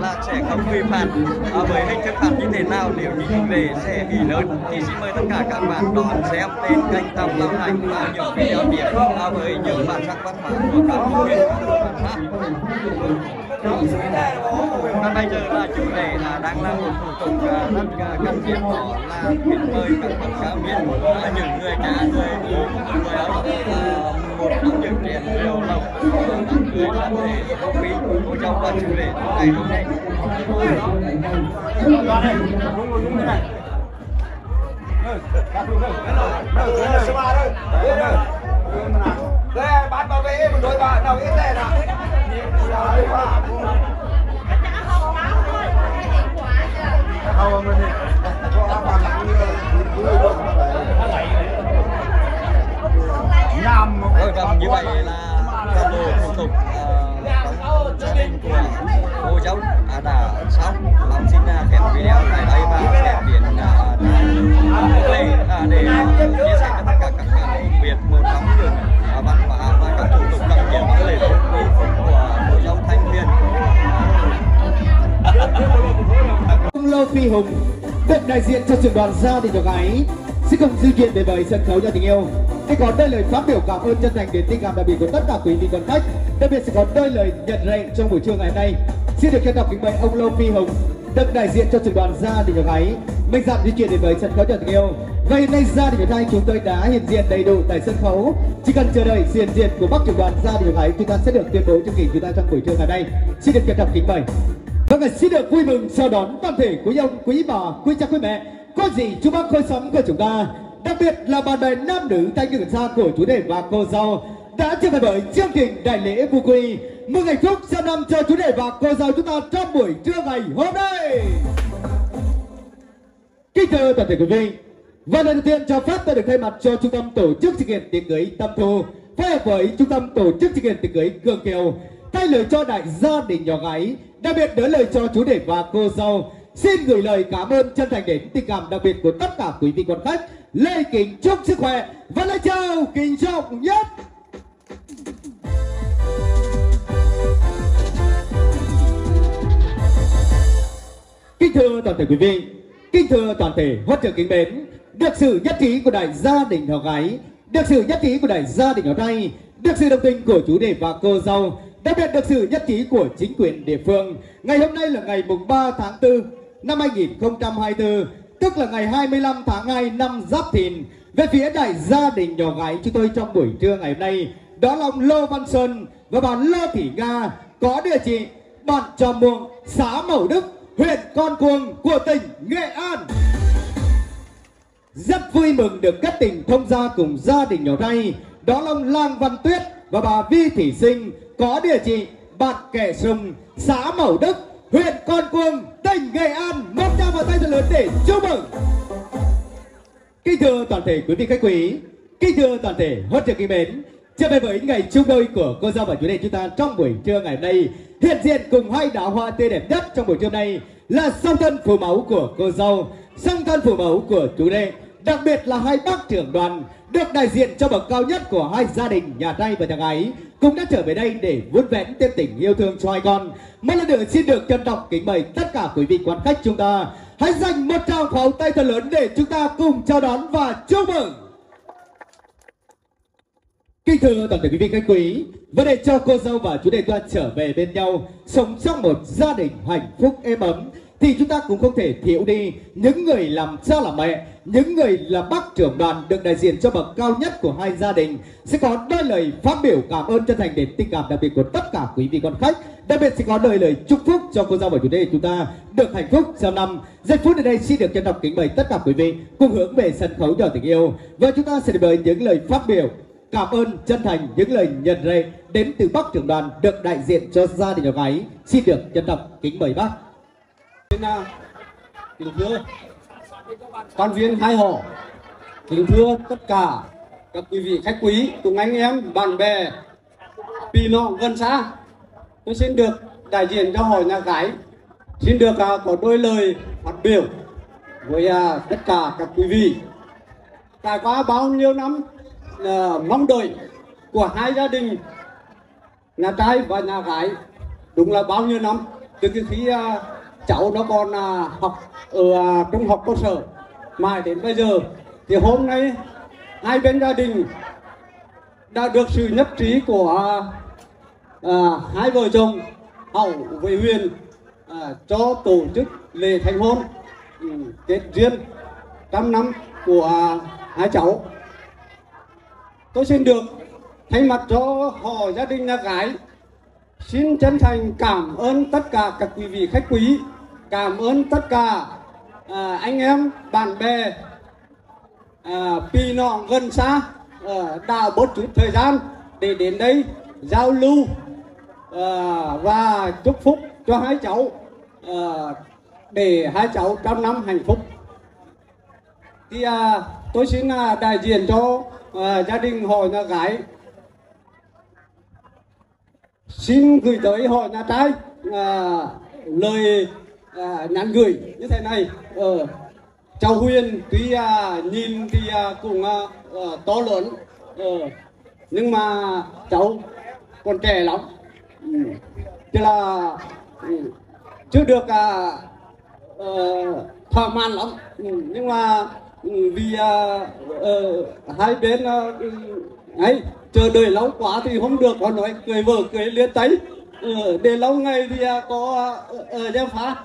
là sẽ không vi phạm à, với hình thức phạt như thế nào nếu như chủ đề sẽ bị lớn thì xin mời tất cả các bạn đón xem trên kênh tâm long hành và những video tiếp à, với những bản sắc văn hóa của các vùng miền và bây giờ là chủ đề là đang là một thủ tục rất cần thiết đó là kính mời các bậc cao niên là những người cha người bố người ông là một trong những chuyện điều lộc đám cưới là để công phi của cháu và chủ đề ngày hôm nay bán bảo vệ một đôi bà nào ít này nào Vâng, và như vậy là toàn bộ thủ tục uh, gia đình của cô à, đã xong. Long xin khép video tại đây và sẽ biến đây uh, để uh, chia sẻ biệt một trong những văn hóa và các thủ tục đặc biệt và lễ phục của cô dâu thanh niên. Ông Lô Phi Hùng được đại diện cho trường đoàn giao thì được ấy xin cùng dư kiện để mời sân khấu nhà tình yêu. thế có đây lời phát biểu cảm ơn chân thành đến tình cảm đặc biệt của tất cả quý vị đoàn khách đặc biệt sẽ có đôi lời nhận lệnh trong buổi trưa ngày hôm nay xin được trân trọng kính mời ông Lô Phi Hùng được đại diện cho trường đoàn gia đình nhà ấy mình dặn di chuyển đến với sân khấu cho tình yêu Ngày hiện nay gia đình Việt Thanh chúng tôi đã hiện diện đầy đủ tại sân khấu. Chỉ cần chờ đợi hiện diện của bắc tiểu đoàn gia đình Việt gái chúng ta sẽ được tuyên bố chương trình chúng ta trong buổi trưa ngày hôm nay. Xin được trân trọng kính mời. Vâng, ạ, xin được vui mừng chào đón toàn thể quý ông, quý bà, quý cha, quý mẹ, có gì chú bác khôi sống của chúng ta, đặc biệt là bạn bè nam nữ tay niên xa của chú đề và cô dâu đã trở về bởi chương trình đại lễ vu quy mừng hạnh phúc trăm năm cho chú đề và cô dâu chúng ta trong buổi trưa ngày hôm nay. Kính thưa toàn thể quý vị, và lần đầu tiên cho phép tôi được thay mặt cho trung tâm tổ chức sự kiện tiệc cưới Tâm Thu, phối hợp với trung tâm tổ chức sự kiện tiệc cưới Cường Kiều, thay lời cho đại gia đình nhỏ gái, đặc biệt đỡ lời cho chú rể và cô dâu. Xin gửi lời cảm ơn chân thành đến tình cảm đặc biệt của tất cả quý vị quan khách. Lê kính chúc sức khỏe và lời chào kính trọng nhất. Kính thưa toàn thể quý vị, kính thưa toàn thể hót trường kính mến được sự nhất trí của đại gia đình nhỏ gái, được sự nhất trí của đại gia đình nhỏ trai được sự đồng tình của chú rể và cô dâu, đặc biệt được sự nhất trí của chính quyền địa phương. Ngày hôm nay là ngày mùng 3 tháng 4 năm 2024 tức là ngày 25 tháng 2 năm Giáp Thìn. Về phía đại gia đình nhỏ gái chúng tôi trong buổi trưa ngày hôm nay, đó là ông Lô Văn Xuân và bà Lô Thị Nga, có địa chỉ bản Trà Muồng xã Mậu Đức, huyện Con Cuông của tỉnh Nghệ An rất vui mừng được kết tình thông gia cùng gia đình nhỏ trai đó là ông Lang Văn Tuyết và bà Vi Thị Sinh. Có địa chỉ bản Kẻ Sùng, xã Mậu Đức, huyện Con Cuông, tỉnh Nghệ An. Một tràng vào tay thật lớn để chúc mừng. Kính thưa toàn thể quý vị khách quý, kính thưa toàn thể hốt trường kính mến trở về với ngày chung đôi của cô dâu và chú rể chúng ta trong buổi trưa ngày hôm nay. Hiện diện cùng hai đá hoa tươi đẹp nhất trong buổi trưa này là song thân phù máu của cô dâu song thân phù máu của chú rể đặc biệt là hai bác trưởng đoàn được đại diện cho bậc cao nhất của hai gia đình nhà trai và nhà gái cũng đã trở về đây để vun vén thêm tình yêu thương cho hai con. Một lần nữa xin được trân trọng kính mời tất cả quý vị quan khách chúng ta. Hãy dành một tràng pháo tay thật lớn để chúng ta cùng chào đón và chúc mừng. Kính thưa toàn thể quý vị khách quý, và để cho cô dâu và chú đề toàn trở về bên nhau, sống trong một gia đình hạnh phúc êm ấm, thì chúng ta cũng không thể thiếu đi những người làm cha làm mẹ, những người là bác trưởng đoàn được đại diện cho bậc cao nhất của hai gia đình. Sẽ có đôi lời phát biểu cảm ơn chân thành đến tình cảm đặc biệt của tất cả quý vị con khách. Đặc biệt sẽ có đôi lời chúc phúc cho cô giáo và chủ đề chúng ta được hạnh phúc sau năm. Giây phút ở đây xin được trân trọng kính mời tất cả quý vị cùng hướng về sân khấu nhỏ tình yêu. Và chúng ta sẽ đến với những lời phát biểu cảm ơn chân thành những lời nhận lệ đến từ bác trưởng đoàn được đại diện cho gia đình nhỏ gái. Xin được trân trọng kính mời bác kính thưa quan viên hai họ kính thưa tất cả các quý vị khách quý cùng anh em bạn bè pì nọ gần xa tôi xin được đại diện cho hội nhà gái xin được uh, có đôi lời phát biểu với uh, tất cả các quý vị. Trải qua bao nhiêu năm uh, mong đợi của hai gia đình nhà trai và nhà gái đúng là bao nhiêu năm từ khi uh, cháu nó còn à, học ở à, trung học cơ sở. Mãi đến bây giờ thì hôm nay hai bên gia đình đã được sự nhất trí của à, à hai vợ chồng hậu với huyền à, cho tổ chức lễ thành hôn ừ, um, kết duyên trăm năm của hai cháu. Tôi xin được thay mặt cho họ gia đình nhà gái xin chân thành cảm ơn tất cả các quý vị khách quý cảm ơn tất cả à, anh em bạn bè à, pì nọ gần xa à, đã bớt chút thời gian để đến đây giao lưu à, và chúc phúc cho hai cháu à, để hai cháu trăm năm hạnh phúc. Thì à, tôi xin à, đại diện cho à, gia đình họ nhà gái. Xin gửi tới họ nhà trai à, lời à, nhắn gửi như thế này. Ờ, cháu Huyền tuy à, nhìn thì à, cũng à, ờ, to lớn. Ờ, nhưng mà cháu còn trẻ lắm. Ừ. là ừ, chưa được à, à, thỏa mãn lắm. Ừ, nhưng mà ừ, vì à, à, hai bên à, ừ, ấy chờ đợi lâu quá thì không được họ nói cười vợ cười liên tấy, ừ, để lâu ngày thì à, có à, ở giam phá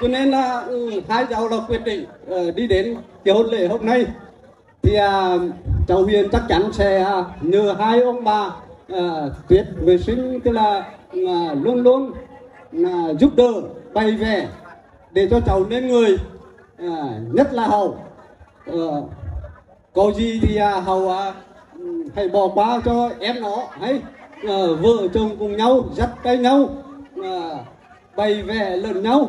cho nên là ừ, hai cháu là quyết định uh, đi đến cái hôn lễ hôm nay. Thì uh, cháu Huyền chắc chắn sẽ uh, nhờ hai ông bà uh, tuyết vệ sinh tức là uh, luôn luôn uh, giúp đỡ bày vẽ để cho cháu nên người uh, nhất là hậu. Uh, có gì thì uh, hậu uh, hãy bỏ qua cho em nó hay uh, vợ chồng cùng nhau dắt tay nhau uh, bày vẽ lẫn nhau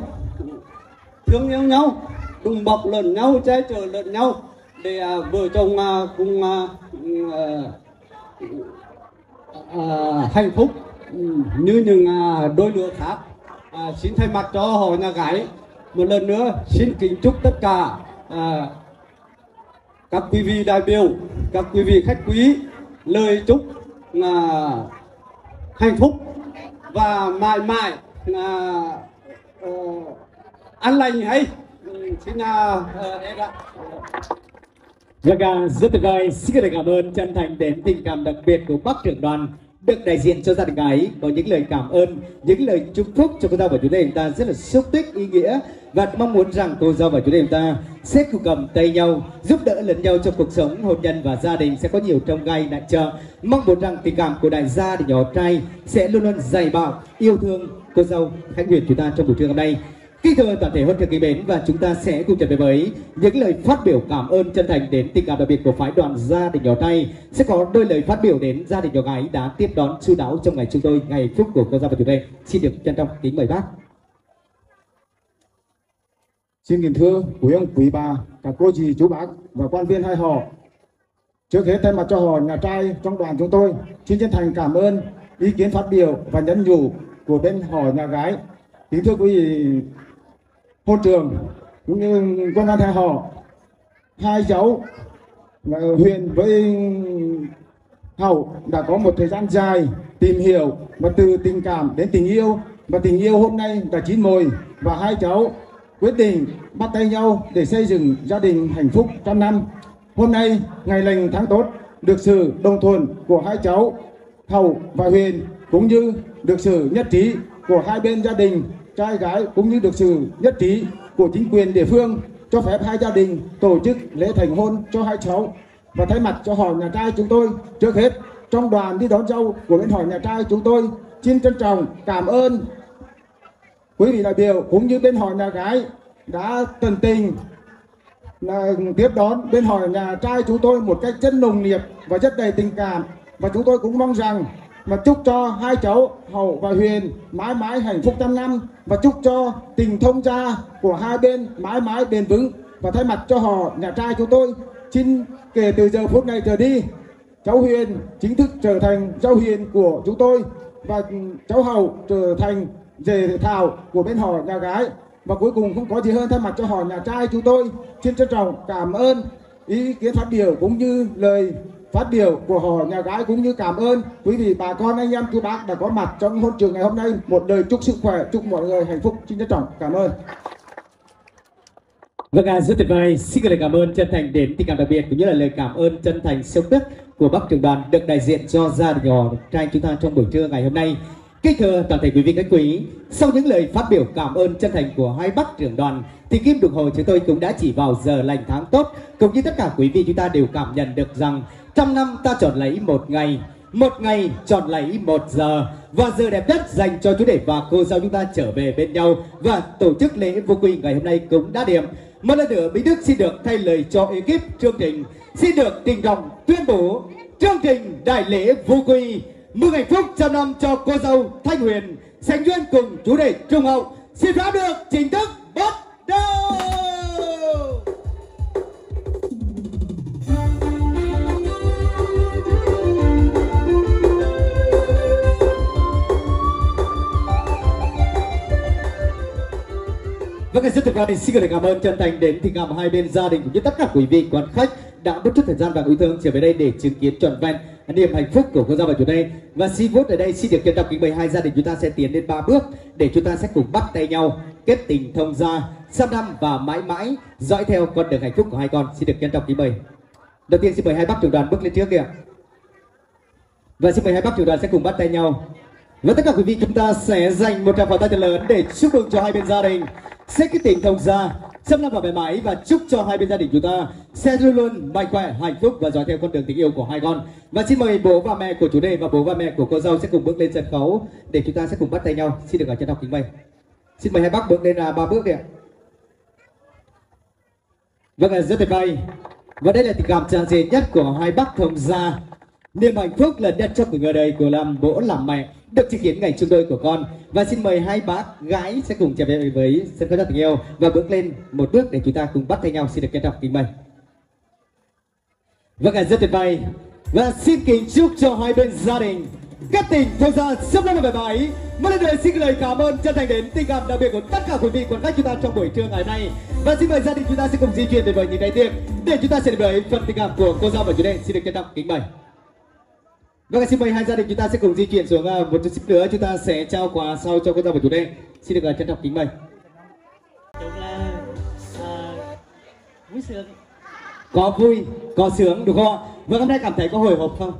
thương yêu nhau đùm bọc lẫn nhau che chở lẫn nhau để à, vợ chồng à, cùng à, à, à, hạnh phúc ừ, như những à, đôi lứa khác. À, xin thay mặt cho hội nhà gái một lần nữa xin kính chúc tất cả à, các quý vị đại biểu các quý vị khách quý lời chúc à, hạnh phúc và mãi mãi à, à, an lành hay xin uh, em ạ. Vâng, rất tuyệt vời. Xin được cảm ơn chân thành đến tình cảm đặc biệt của bác trưởng đoàn được đại diện cho gia đình gái có những lời cảm ơn, những lời chúc phúc cho cô dâu và chú rể chúng ta rất là xúc tích ý nghĩa và mong muốn rằng cô dâu và chú rể chúng ta sẽ cùng cầm tay nhau giúp đỡ lẫn nhau trong cuộc sống hôn nhân và gia đình sẽ có nhiều trong gai đại trợ mong muốn rằng tình cảm của đại gia đình nhỏ trai sẽ luôn luôn dày bạo yêu thương cô dâu Khánh Huyền chúng ta trong buổi trưa hôm nay. Kính thưa toàn thể huân trường quý mến và chúng ta sẽ cùng trở về với những lời phát biểu cảm ơn chân thành đến tình cảm đặc biệt của phái đoàn gia đình nhỏ tay sẽ có đôi lời phát biểu đến gia đình nhỏ gái đã tiếp đón chu đáo trong ngày chúng tôi ngày phúc của cô gia và chủ đề xin được trân trọng kính mời bác Xin kính thưa quý ông quý bà, các cô dì chú bác và quan viên hai họ. Trước hết thay mặt cho họ nhà trai trong đoàn chúng tôi, xin chân thành cảm ơn ý kiến phát biểu và nhấn nhủ của bên họ nhà gái. Kính thưa quý vị hôn trường cũng như quan an hai họ, hai cháu là Huyền với Hậu đã có một thời gian dài tìm hiểu và từ tình cảm đến tình yêu và tình yêu hôm nay đã chín mồi và hai cháu quyết định bắt tay nhau để xây dựng gia đình hạnh phúc trăm năm. Hôm nay ngày lành tháng tốt được sự đồng thuận của hai cháu Hậu và Huyền cũng như được sự nhất trí của hai bên gia đình trai gái cũng như được sự nhất trí của chính quyền địa phương cho phép hai gia đình tổ chức lễ thành hôn cho hai cháu và thay mặt cho họ nhà trai chúng tôi, trước hết, trong đoàn đi đón dâu của bên họ nhà trai chúng tôi, xin trân trọng cảm ơn quý vị đại biểu cũng như bên họ nhà gái đã tận tình là tiếp đón bên họ nhà trai chúng tôi một cách rất nồng nhiệt và rất đầy tình cảm. Và chúng tôi cũng mong rằng và chúc cho hai cháu Hậu và Huyền mãi mãi hạnh phúc trăm năm. Và chúc cho tình thông gia của hai bên mãi mãi bền vững. Và thay mặt cho họ, nhà trai chúng tôi, xin kể từ giờ phút này trở đi, cháu Huyền chính thức trở thành cháu Huyền của chúng tôi. Và cháu Hậu trở thành rể thảo của bên họ, nhà gái. Và cuối cùng không có gì hơn thay mặt cho họ, nhà trai chúng tôi, xin trân trọng cảm ơn ý kiến phát biểu cũng như lời phát biểu của họ nhà gái cũng như cảm ơn. Quý vị bà con anh em chú bác đã có mặt trong hôn trường ngày hôm nay. Một lời chúc sức khỏe chúc mọi người hạnh phúc. Xin trân trọng cảm ơn. Vâng à, rất tuyệt vời. Xin lời cảm ơn chân thành đến tình cảm đặc biệt cũng như là lời cảm ơn chân thành sâu sắc của bác trưởng đoàn được đại diện cho gia đình nhỏ trai chúng ta trong buổi trưa ngày hôm nay. Kính thưa toàn thể quý vị khách quý, sau những lời phát biểu cảm ơn chân thành của hai bác trưởng đoàn, thì Kim Đồng Hồ chúng tôi cũng đã chỉ vào giờ lành tháng tốt, cũng như tất cả quý vị chúng ta đều cảm nhận được rằng trăm năm ta chọn lấy một ngày, một ngày chọn lấy một giờ. Và giờ đẹp nhất dành cho chú để và cô dâu chúng ta trở về bên nhau. Và tổ chức lễ vô quy ngày hôm nay cũng đã điểm. Một lần nữa Bí Đức xin được thay lời cho ekip chương trình. Xin được trình trọng tuyên bố chương trình đại lễ vô quy. Mừng hạnh phúc trăm năm cho cô dâu Thanh Huyền Sánh Duyên cùng chú đệ Trung Hậu. Xin phép được chính thức bắt đầu. Vâng, rất ra vời. Xin gửi lời cảm ơn chân thành đến tình cảm hai bên gia đình cũng như tất cả quý vị quan khách đã bất chút thời gian và yêu thương trở về đây để chứng kiến trọn vẹn niềm hạnh phúc của cô gia và chủ đây. Và xin phút ở đây xin được trân trọng kính mời hai gia đình chúng ta sẽ tiến lên ba bước để chúng ta sẽ cùng bắt tay nhau kết tình thông gia, trăm năm và mãi mãi dõi theo con đường hạnh phúc của hai con. Xin được trân trọng kính mời. Đầu tiên xin mời hai bác trưởng đoàn bước lên trước kìa. Và xin mời hai bác trưởng đoàn sẽ cùng bắt tay nhau. Và tất cả quý vị chúng ta sẽ dành một tràng pháo tay thật lớn để chúc mừng cho hai bên gia đình sẽ cái tình thông gia, xâm lâm vào bề máy và chúc cho hai bên gia đình chúng ta sẽ luôn luôn mạnh khỏe, hạnh phúc và dõi theo con đường tình yêu của hai con. Và xin mời bố và mẹ của chủ đề và bố và mẹ của cô dâu sẽ cùng bước lên sân khấu để chúng ta sẽ cùng bắt tay nhau. Xin được ở trên đọc kính mây Xin mời hai bác bước lên là ba bước đi ạ. Vâng rất tuyệt vời. Và đây là tình cảm tràn trề nhất của hai bác thông gia. Niềm hạnh phúc lớn nhất cho cuộc người đời của làm bố làm mẹ được chứng kiến ngày chung đôi của con. Và xin mời hai bác gái sẽ cùng trở về với sân khấu cho tình yêu và bước lên một bước để chúng ta cùng bắt tay nhau. Xin được trân trọng kính mời. Vâng ạ, rất tuyệt vời. Và xin kính chúc cho hai bên gia đình các tỉnh tham gia sắp lên bài bài một lần nữa xin lời cảm ơn chân thành đến tình cảm đặc biệt của tất cả quý vị quan khách chúng ta trong buổi trưa ngày nay và xin mời gia đình chúng ta sẽ cùng di chuyển về với những cái tiệc để chúng ta sẽ đến với phần tình cảm của cô dâu và chú đệ xin được trân trọng kính mời Vâng, xin mời hai gia đình chúng ta sẽ cùng di chuyển xuống à, một chút nữa. Chúng ta sẽ trao quà sau cho cô dâu và chủ đề. Xin được à, trân trọng kính mời. Là à, vui sướng có vui có sướng đúng không ạ? Vâng hôm nay cảm thấy có hồi hộp không?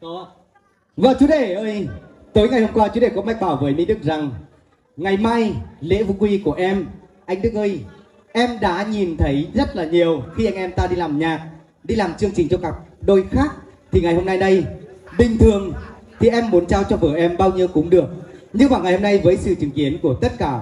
Có. Vâng chú đề ơi, tối ngày hôm qua chú đề có mách bảo với Mỹ Đức rằng ngày mai lễ vũ quy của em, anh Đức ơi, em đã nhìn thấy rất là nhiều khi anh em ta đi làm nhạc, đi làm chương trình cho cặp đôi khác. Thì ngày hôm nay đây bình thường thì em muốn trao cho vợ em bao nhiêu cũng được. Nhưng mà ngày hôm nay với sự chứng kiến của tất cả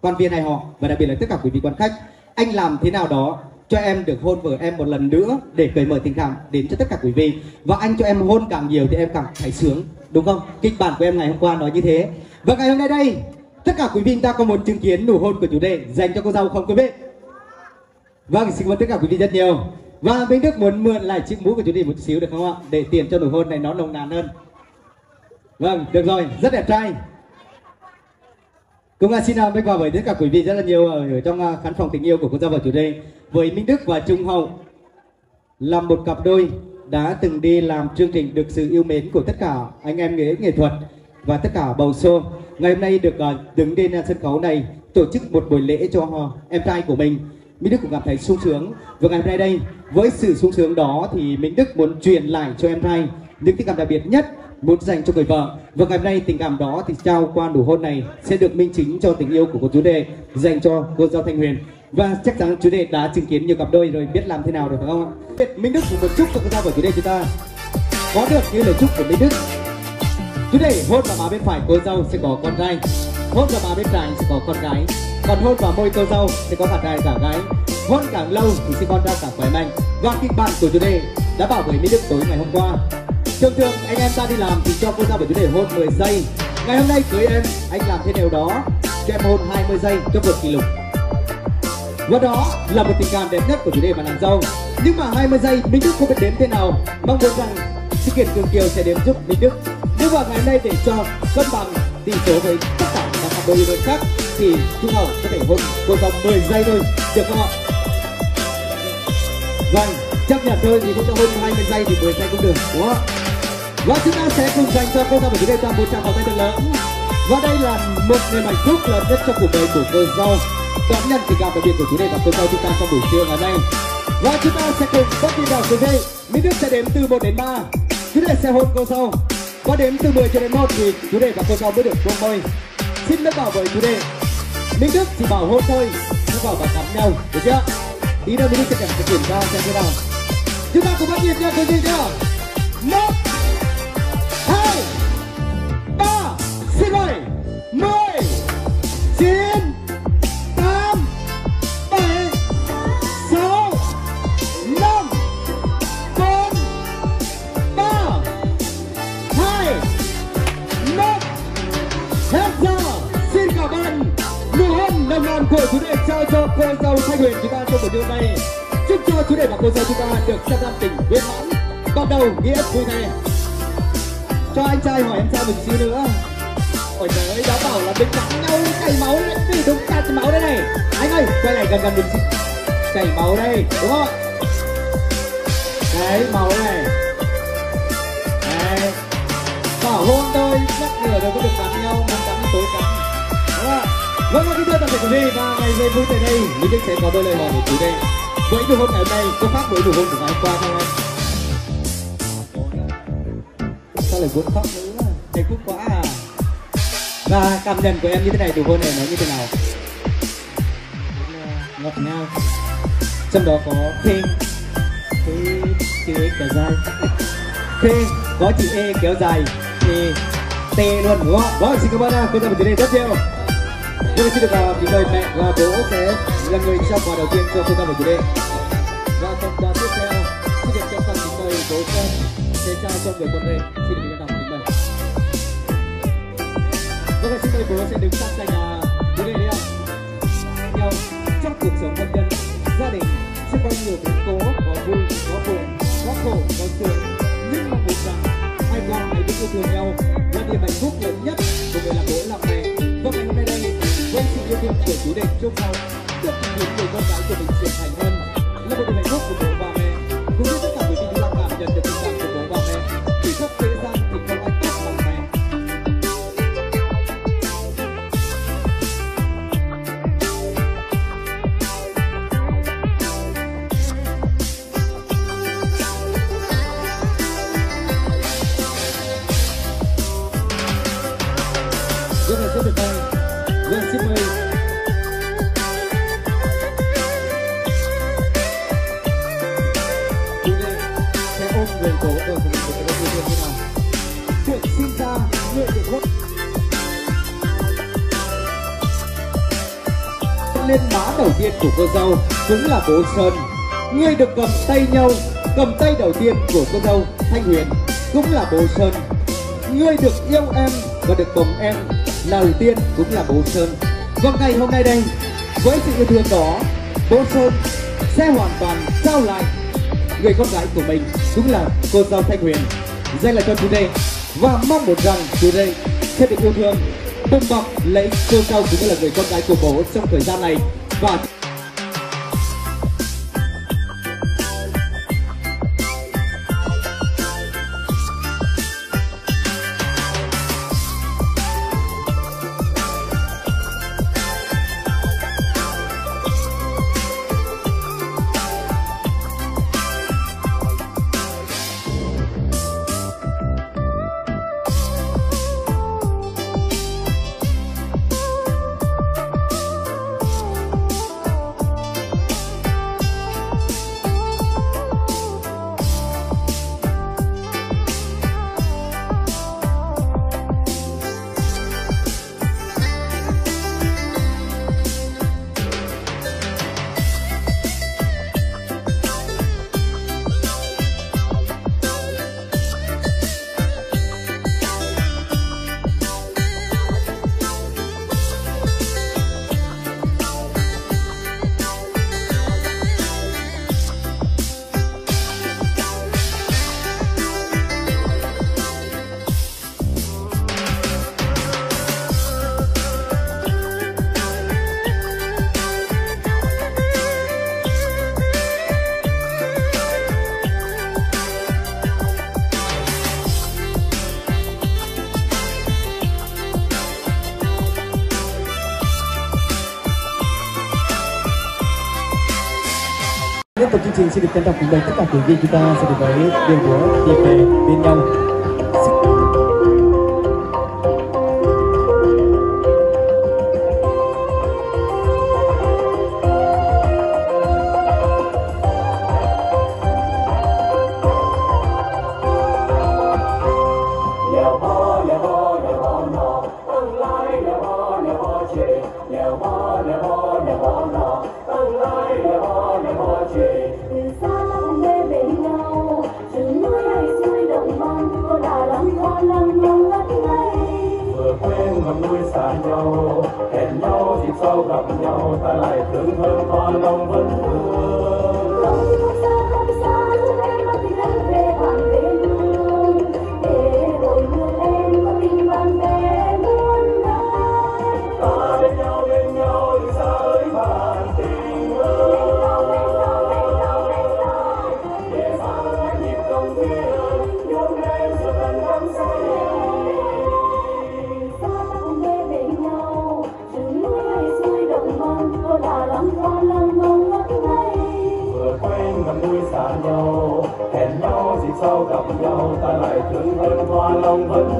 quan viên hay họ, và đặc biệt là tất cả quý vị quan khách, anh làm thế nào đó cho em được hôn vợ em một lần nữa để cởi mở tình cảm đến cho tất cả quý vị. Và anh cho em hôn càng nhiều thì em càng thấy sướng, đúng không? Kịch bản của em ngày hôm qua nói như thế. Và ngày hôm nay đây, tất cả quý vị chúng ta có muốn chứng kiến nụ hôn của chủ đề dành cho cô dâu không quý vị? Vâng xin cảm ơn tất cả quý vị rất nhiều và Minh Đức muốn mượn lại chiếc mũ của chú đề một xíu được không ạ? Để tiền cho nụ hôn này nó nồng nàn hơn. Vâng được rồi rất đẹp trai. Cũng xin uh, mời vào với tất cả quý vị rất là nhiều ở trong à, khán phòng tình yêu của cô gia vào chủ đề. Với Minh Đức và Trung Hậu là một cặp đôi đã từng đi làm chương trình được sự yêu mến của tất cả anh em nghệ nghệ thuật và tất cả bầu xô. Ngày hôm nay được à, đứng trên sân khấu này tổ chức một buổi lễ cho à, em trai của mình. Minh Đức cũng cảm thấy sung sướng. Và ngày hôm nay đây, với sự sung sướng đó thì Minh Đức muốn truyền lại cho em trai những tình cảm đặc biệt nhất muốn dành cho người vợ. Và ngày hôm nay tình cảm đó thì trao qua nụ hôn này sẽ được minh chứng cho tình yêu của cô chú đề dành cho cô Giao Thanh Huyền. Và chắc chắn chú đề đã chứng kiến nhiều cặp đôi rồi, biết làm thế nào rồi phải không ạ? Minh Đức cũng một chúc cho cô Giao và chú đề chúng ta có được như lời chúc của Minh Đức. Chú đề hôn vào má bên phải cô dâu sẽ có con trai, hôn vào má bên trái sẽ có con gái còn hôn vào môi cô dâu sẽ có cả đài giả gái. Hôn càng lâu thì sẽ con ra cả khỏe mạnh. Và kịch bản của chủ đề đã bảo với Minh Đức tối ngày hôm qua. Thường thường, anh em ta đi làm thì cho cô dâu với chủ đề hôn 10 giây. Ngày hôm nay cưới em, anh làm thế điều đó? Cho em hôn 20 giây cho vượt kỷ lục. Và đó là một tình cảm đẹp nhất của chủ đề mà nàng dâu. Nhưng mà 20 giây Minh Đức không biết đếm thế nào. Mong muốn rằng sự kiện cường kiều sẽ đến giúp Minh Đức. Nhưng mà ngày hôm nay để cho cân bằng tỷ số với tất cả các cặp đôi yêu khác thì Trung Hậu có thể hôn cô vòng 10 giây thôi. Được không ạ? Vâng chấp nhận thôi thì cũng cho hôn 20 giây thì 10 giây cũng được, đúng không và chúng ta sẽ cùng dành cho cô ta một chúng ta một tràng vào tay thật lớn. Và đây là một niềm hạnh phúc lớn nhất trong cuộc đời của cô dâu cảm nhận tình cảm đặc biệt của chú đề và cô dâu chúng ta trong buổi trưa ngày nay. Và chúng ta sẽ cùng bắt đi vào quý vị Mỹ Đức sẽ đếm từ 1 đến 3 Chú đề sẽ hôn cô dâu Và đếm từ 10 cho đến 1 thì chú đề và cô dâu mới được buông môi Xin lớp bảo với chú đề Minh Đức chỉ bảo hôn thôi Không bảo bảo cắm nhau, Được chưa? Tí nữa Minh Đức sẽ cần kiểm tra xem thế nào. Chúng ta cùng bắt nhịp nha, quý vị nhá. Một, hai, ba, xin mời mười, chín của chú đề trao cho cô dâu thanh huyền chúng ta trong buổi hôm này chúc cho chú đề và cô dâu chúng ta được trăm năm tình viên mãn bắt đầu nghĩa vui này. Cho anh trai hỏi em trai một xíu nữa. Ôi trời ơi, đã bảo là bên cạnh nhau, chảy máu lên. Vì đúng ta chảy máu đây này. Anh ơi, quay lại gần gần mình xíu chảy máu đây, đúng không đấy, máu này. Đấy. Bảo hôn tôi nhắc nhở đâu có được cắn nhau, muốn cắn tối cắn đúng không vâng và kính thưa toàn thể quý vị và ngày giây vui tại đây mình sẽ có đôi lời hỏi để chủ đề với nụ hôn ngày hôm nay có khác với nụ hôn của ngày hôm qua không anh sao lại muốn khóc nữa? Hạnh phúc quá à. Và cảm nhận của em như thế này nụ hôn này nó như thế nào? Ngọt ngào. Trong đó có phê cái chữ E kéo dài. Phê có chữ E kéo dài. Thì T luôn đúng không? Vâng, xin cảm ơn à. cô giáo một chủ đề rất nhiều Tôi xin được vào kính mời mẹ và bố sẽ là người trao quà đầu tiên cho cô ta của chủ đề. Và phần quà tiếp theo xin được trao tặng kính mời bố con sẽ trao cho người con rể xin được trân trọng kính mời Vâng, xin mời bố sẽ đứng sát cạnh uh, chủ đề đi ạ nhau trong cuộc sống hôn nhân gia đình sẽ có nhiều biến cố có vui có buồn có khổ có sướng. Nhưng mong muốn rằng hai con hãy biết yêu thương nhau. Là niềm hạnh phúc lớn nhất của người làm bố làm mẹ. Vâng, ngày hôm nay đây với sự yêu thương của chú định chúc nhau được chứng kiến người con gái của mình trưởng thành cũng là bố Sơn. Người được cầm tay nhau, Cầm tay đầu tiên của cô dâu Thanh Huyền, cũng là bố Sơn. Người được yêu em và được cùng em đầu tiên cũng là bố Sơn. Vào ngày hôm nay đây, với sự yêu thương đó bố Sơn sẽ hoàn toàn trao lại người con gái của mình, cũng là cô dâu Thanh Huyền. Dành lại cho chú đây và mong một rằng chú đây sẽ được yêu thương đùm bọc lấy cô dâu cũng như là người con gái của bố trong thời gian này. Và chương trình xin được trân trọng kính mời tất cả quý vị chúng ta. Sẽ được với điệu múa đi về bên nhau moi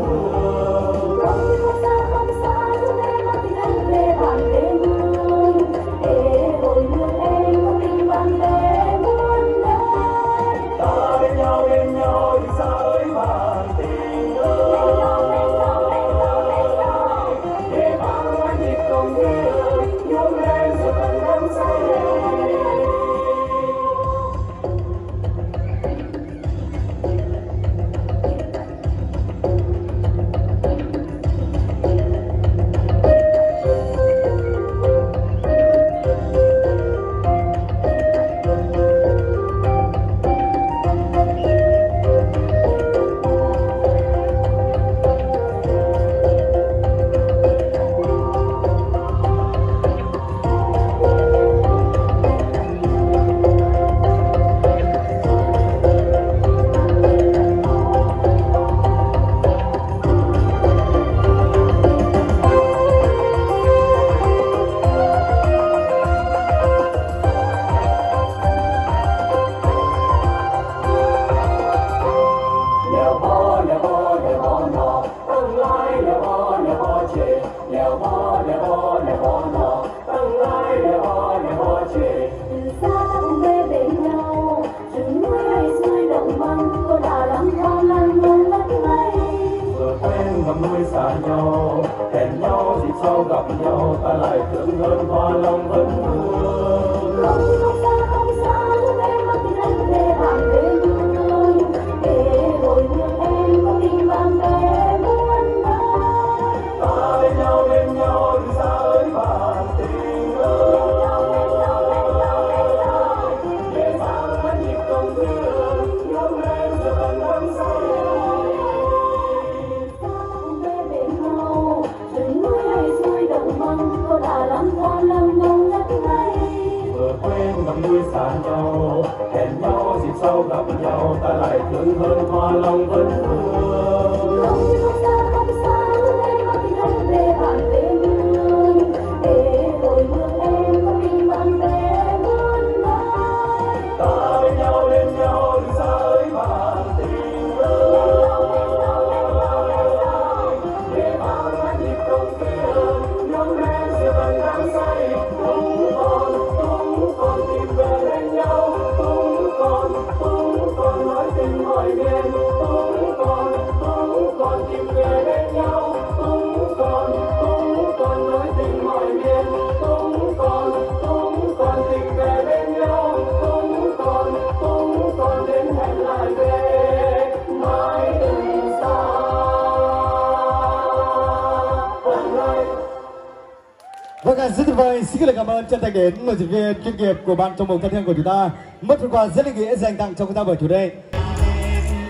rất tuyệt vời. Xin lời cảm ơn chân thành đến một diễn viên chuyên nghiệp của ban trong một thân thương của chúng ta. Mất phần quà rất ý nghĩa dành tặng cho chúng ta buổi chủ đề.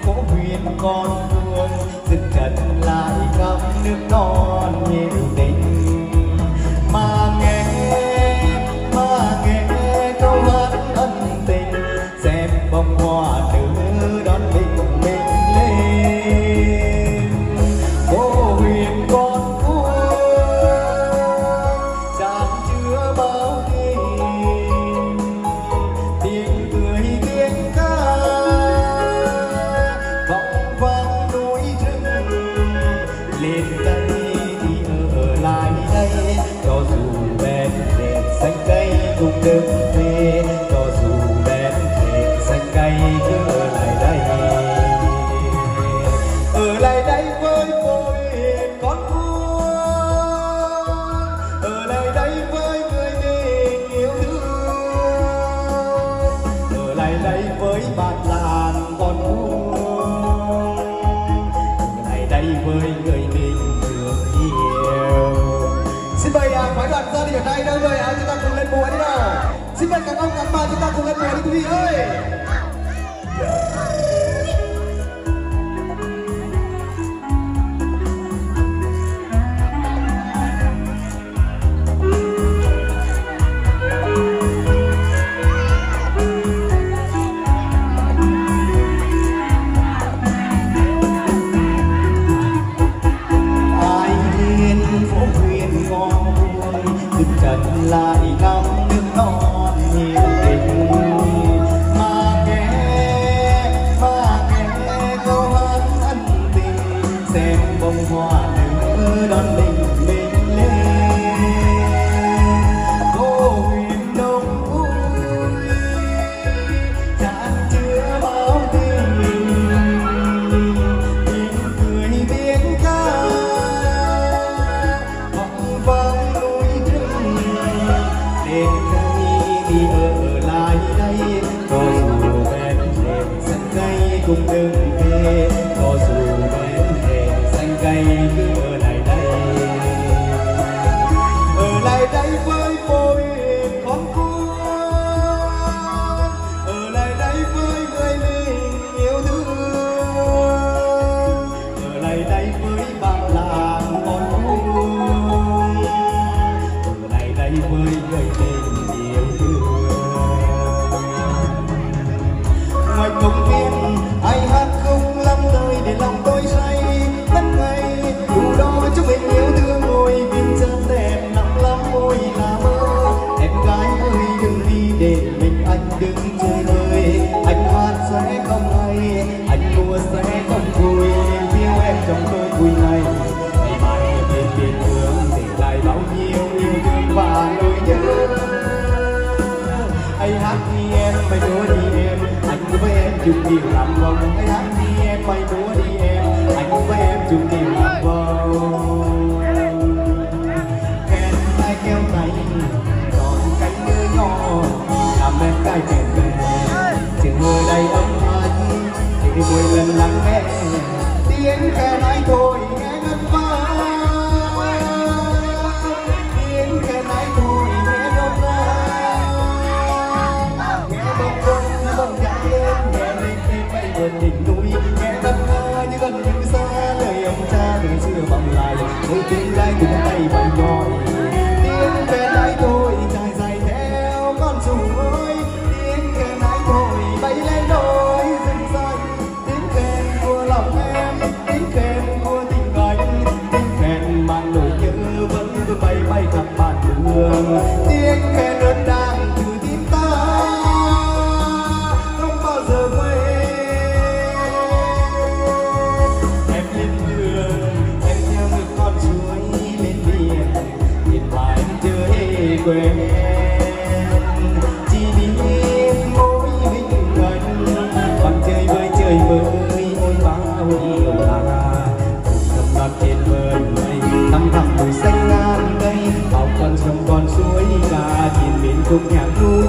Có huyền con vuông dừng trần lại khắp nước non nhiều tình bạn gia đình ở đây đâu rồi ạ? Chúng ta cùng lên múa đi nào. Xin mời các ông các bà chúng ta cùng lên múa đi, quý vị ơi. chung niềm làm vợ mỗi tháng đi em, bay múa đi em. Anh với em chung niềm làm vợ kèn hai keo tay còn cánh như nhỏ. Làm em cay kèn về chỉ ngồi đây ấm anh chỉ mỗi lần lắng nghe, tiếng khe nói thôi. ôi tiếng lai tiếng tay bạn gọi tiếng về lại tôi, trải dài theo con sông ơi tiếng về lại tôi bay lên đôi rừng xanh tiếng khen của lòng em, tiếng khen của tình anh. Tiếng khen mang nỗi nhớ vẫn cứ bay bay khắp bàn đường. cùng nhạc ngu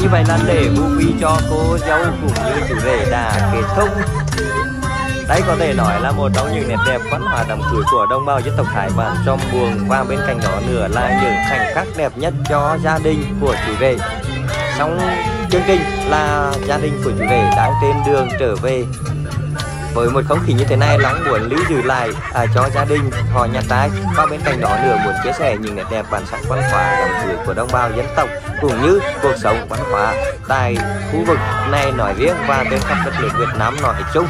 như vậy là để vu cho cô dâu cũng như chủ rể đã kết thúc. Đây có thể nói là một trong những nét đẹp văn hóa đám cưới của đồng bào dân tộc Thái bản trong buồng và bên cạnh đó nữa là những khoảnh khắc đẹp nhất cho gia đình của chủ rể Trong chương trình là gia đình của chủ rể đang trên đường trở về với một không khí như thế này Long muốn lưu giữ lại à, cho gia đình họ nhà trai và bên cạnh đó nữa muốn chia sẻ những nét đẹp bản sắc văn hóa đám cưới của đồng bào dân tộc cũng như cuộc sống văn hóa tại khu vực này nói riêng và trên khắp đất nước Việt Nam nói chung.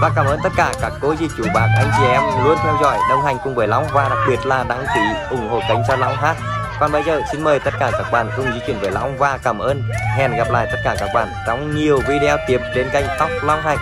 Và cảm ơn tất cả các cô dì chú bác anh chị em luôn theo dõi đồng hành cùng với Long và đặc biệt là đăng ký ủng hộ kênh cho Long hát. Còn bây giờ xin mời tất cả các bạn cùng di chuyển với Long và cảm ơn. Hẹn gặp lại tất cả các bạn trong nhiều video tiếp trên kênh Tóc Long Hành.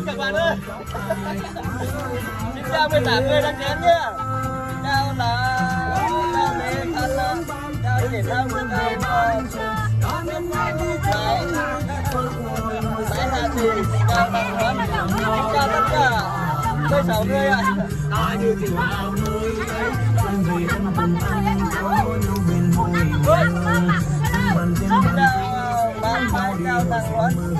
Luôn các bạn ơi. Xin chào 18 người đang chén nhá. Chào là Chào Lê Khăn Chào Triển Thao Chào Thái Thái Hà Thị Chào Đăng Huấn Xin chào tất cả 16 người ạ. Chào ờ, Ban Thái, Chào Đăng Huấn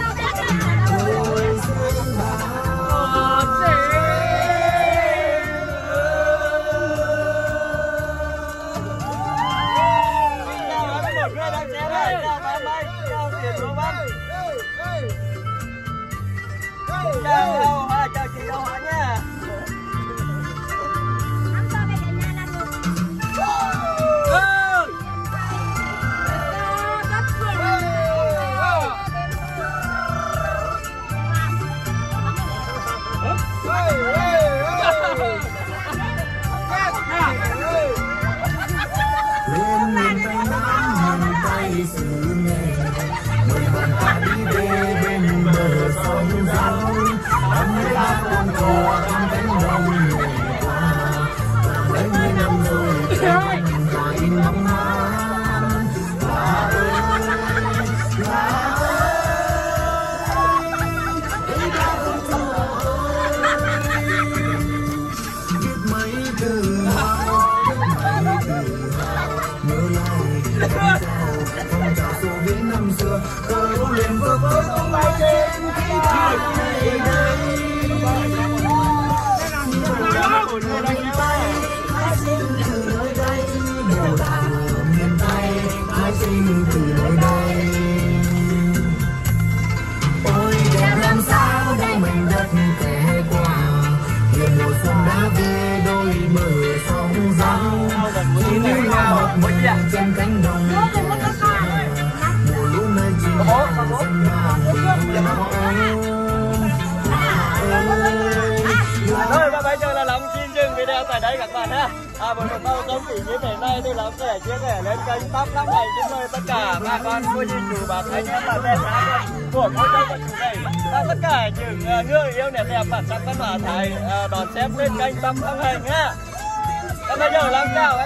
hoa Rồi và bây giờ là Long xin dừng video tại đây các bạn ha à, một lần không khí như thế này thì Long sẽ chia sẻ lên kênh Top Long này Xin mời tất cả bà con cô dì chú bác anh em bạn bè xã của cô dâu và chủ này Và tất cả những người yêu nét đẹp bản sắc văn hóa Thái đón xem lên kênh Top Long này nhá Và bây giờ Long chào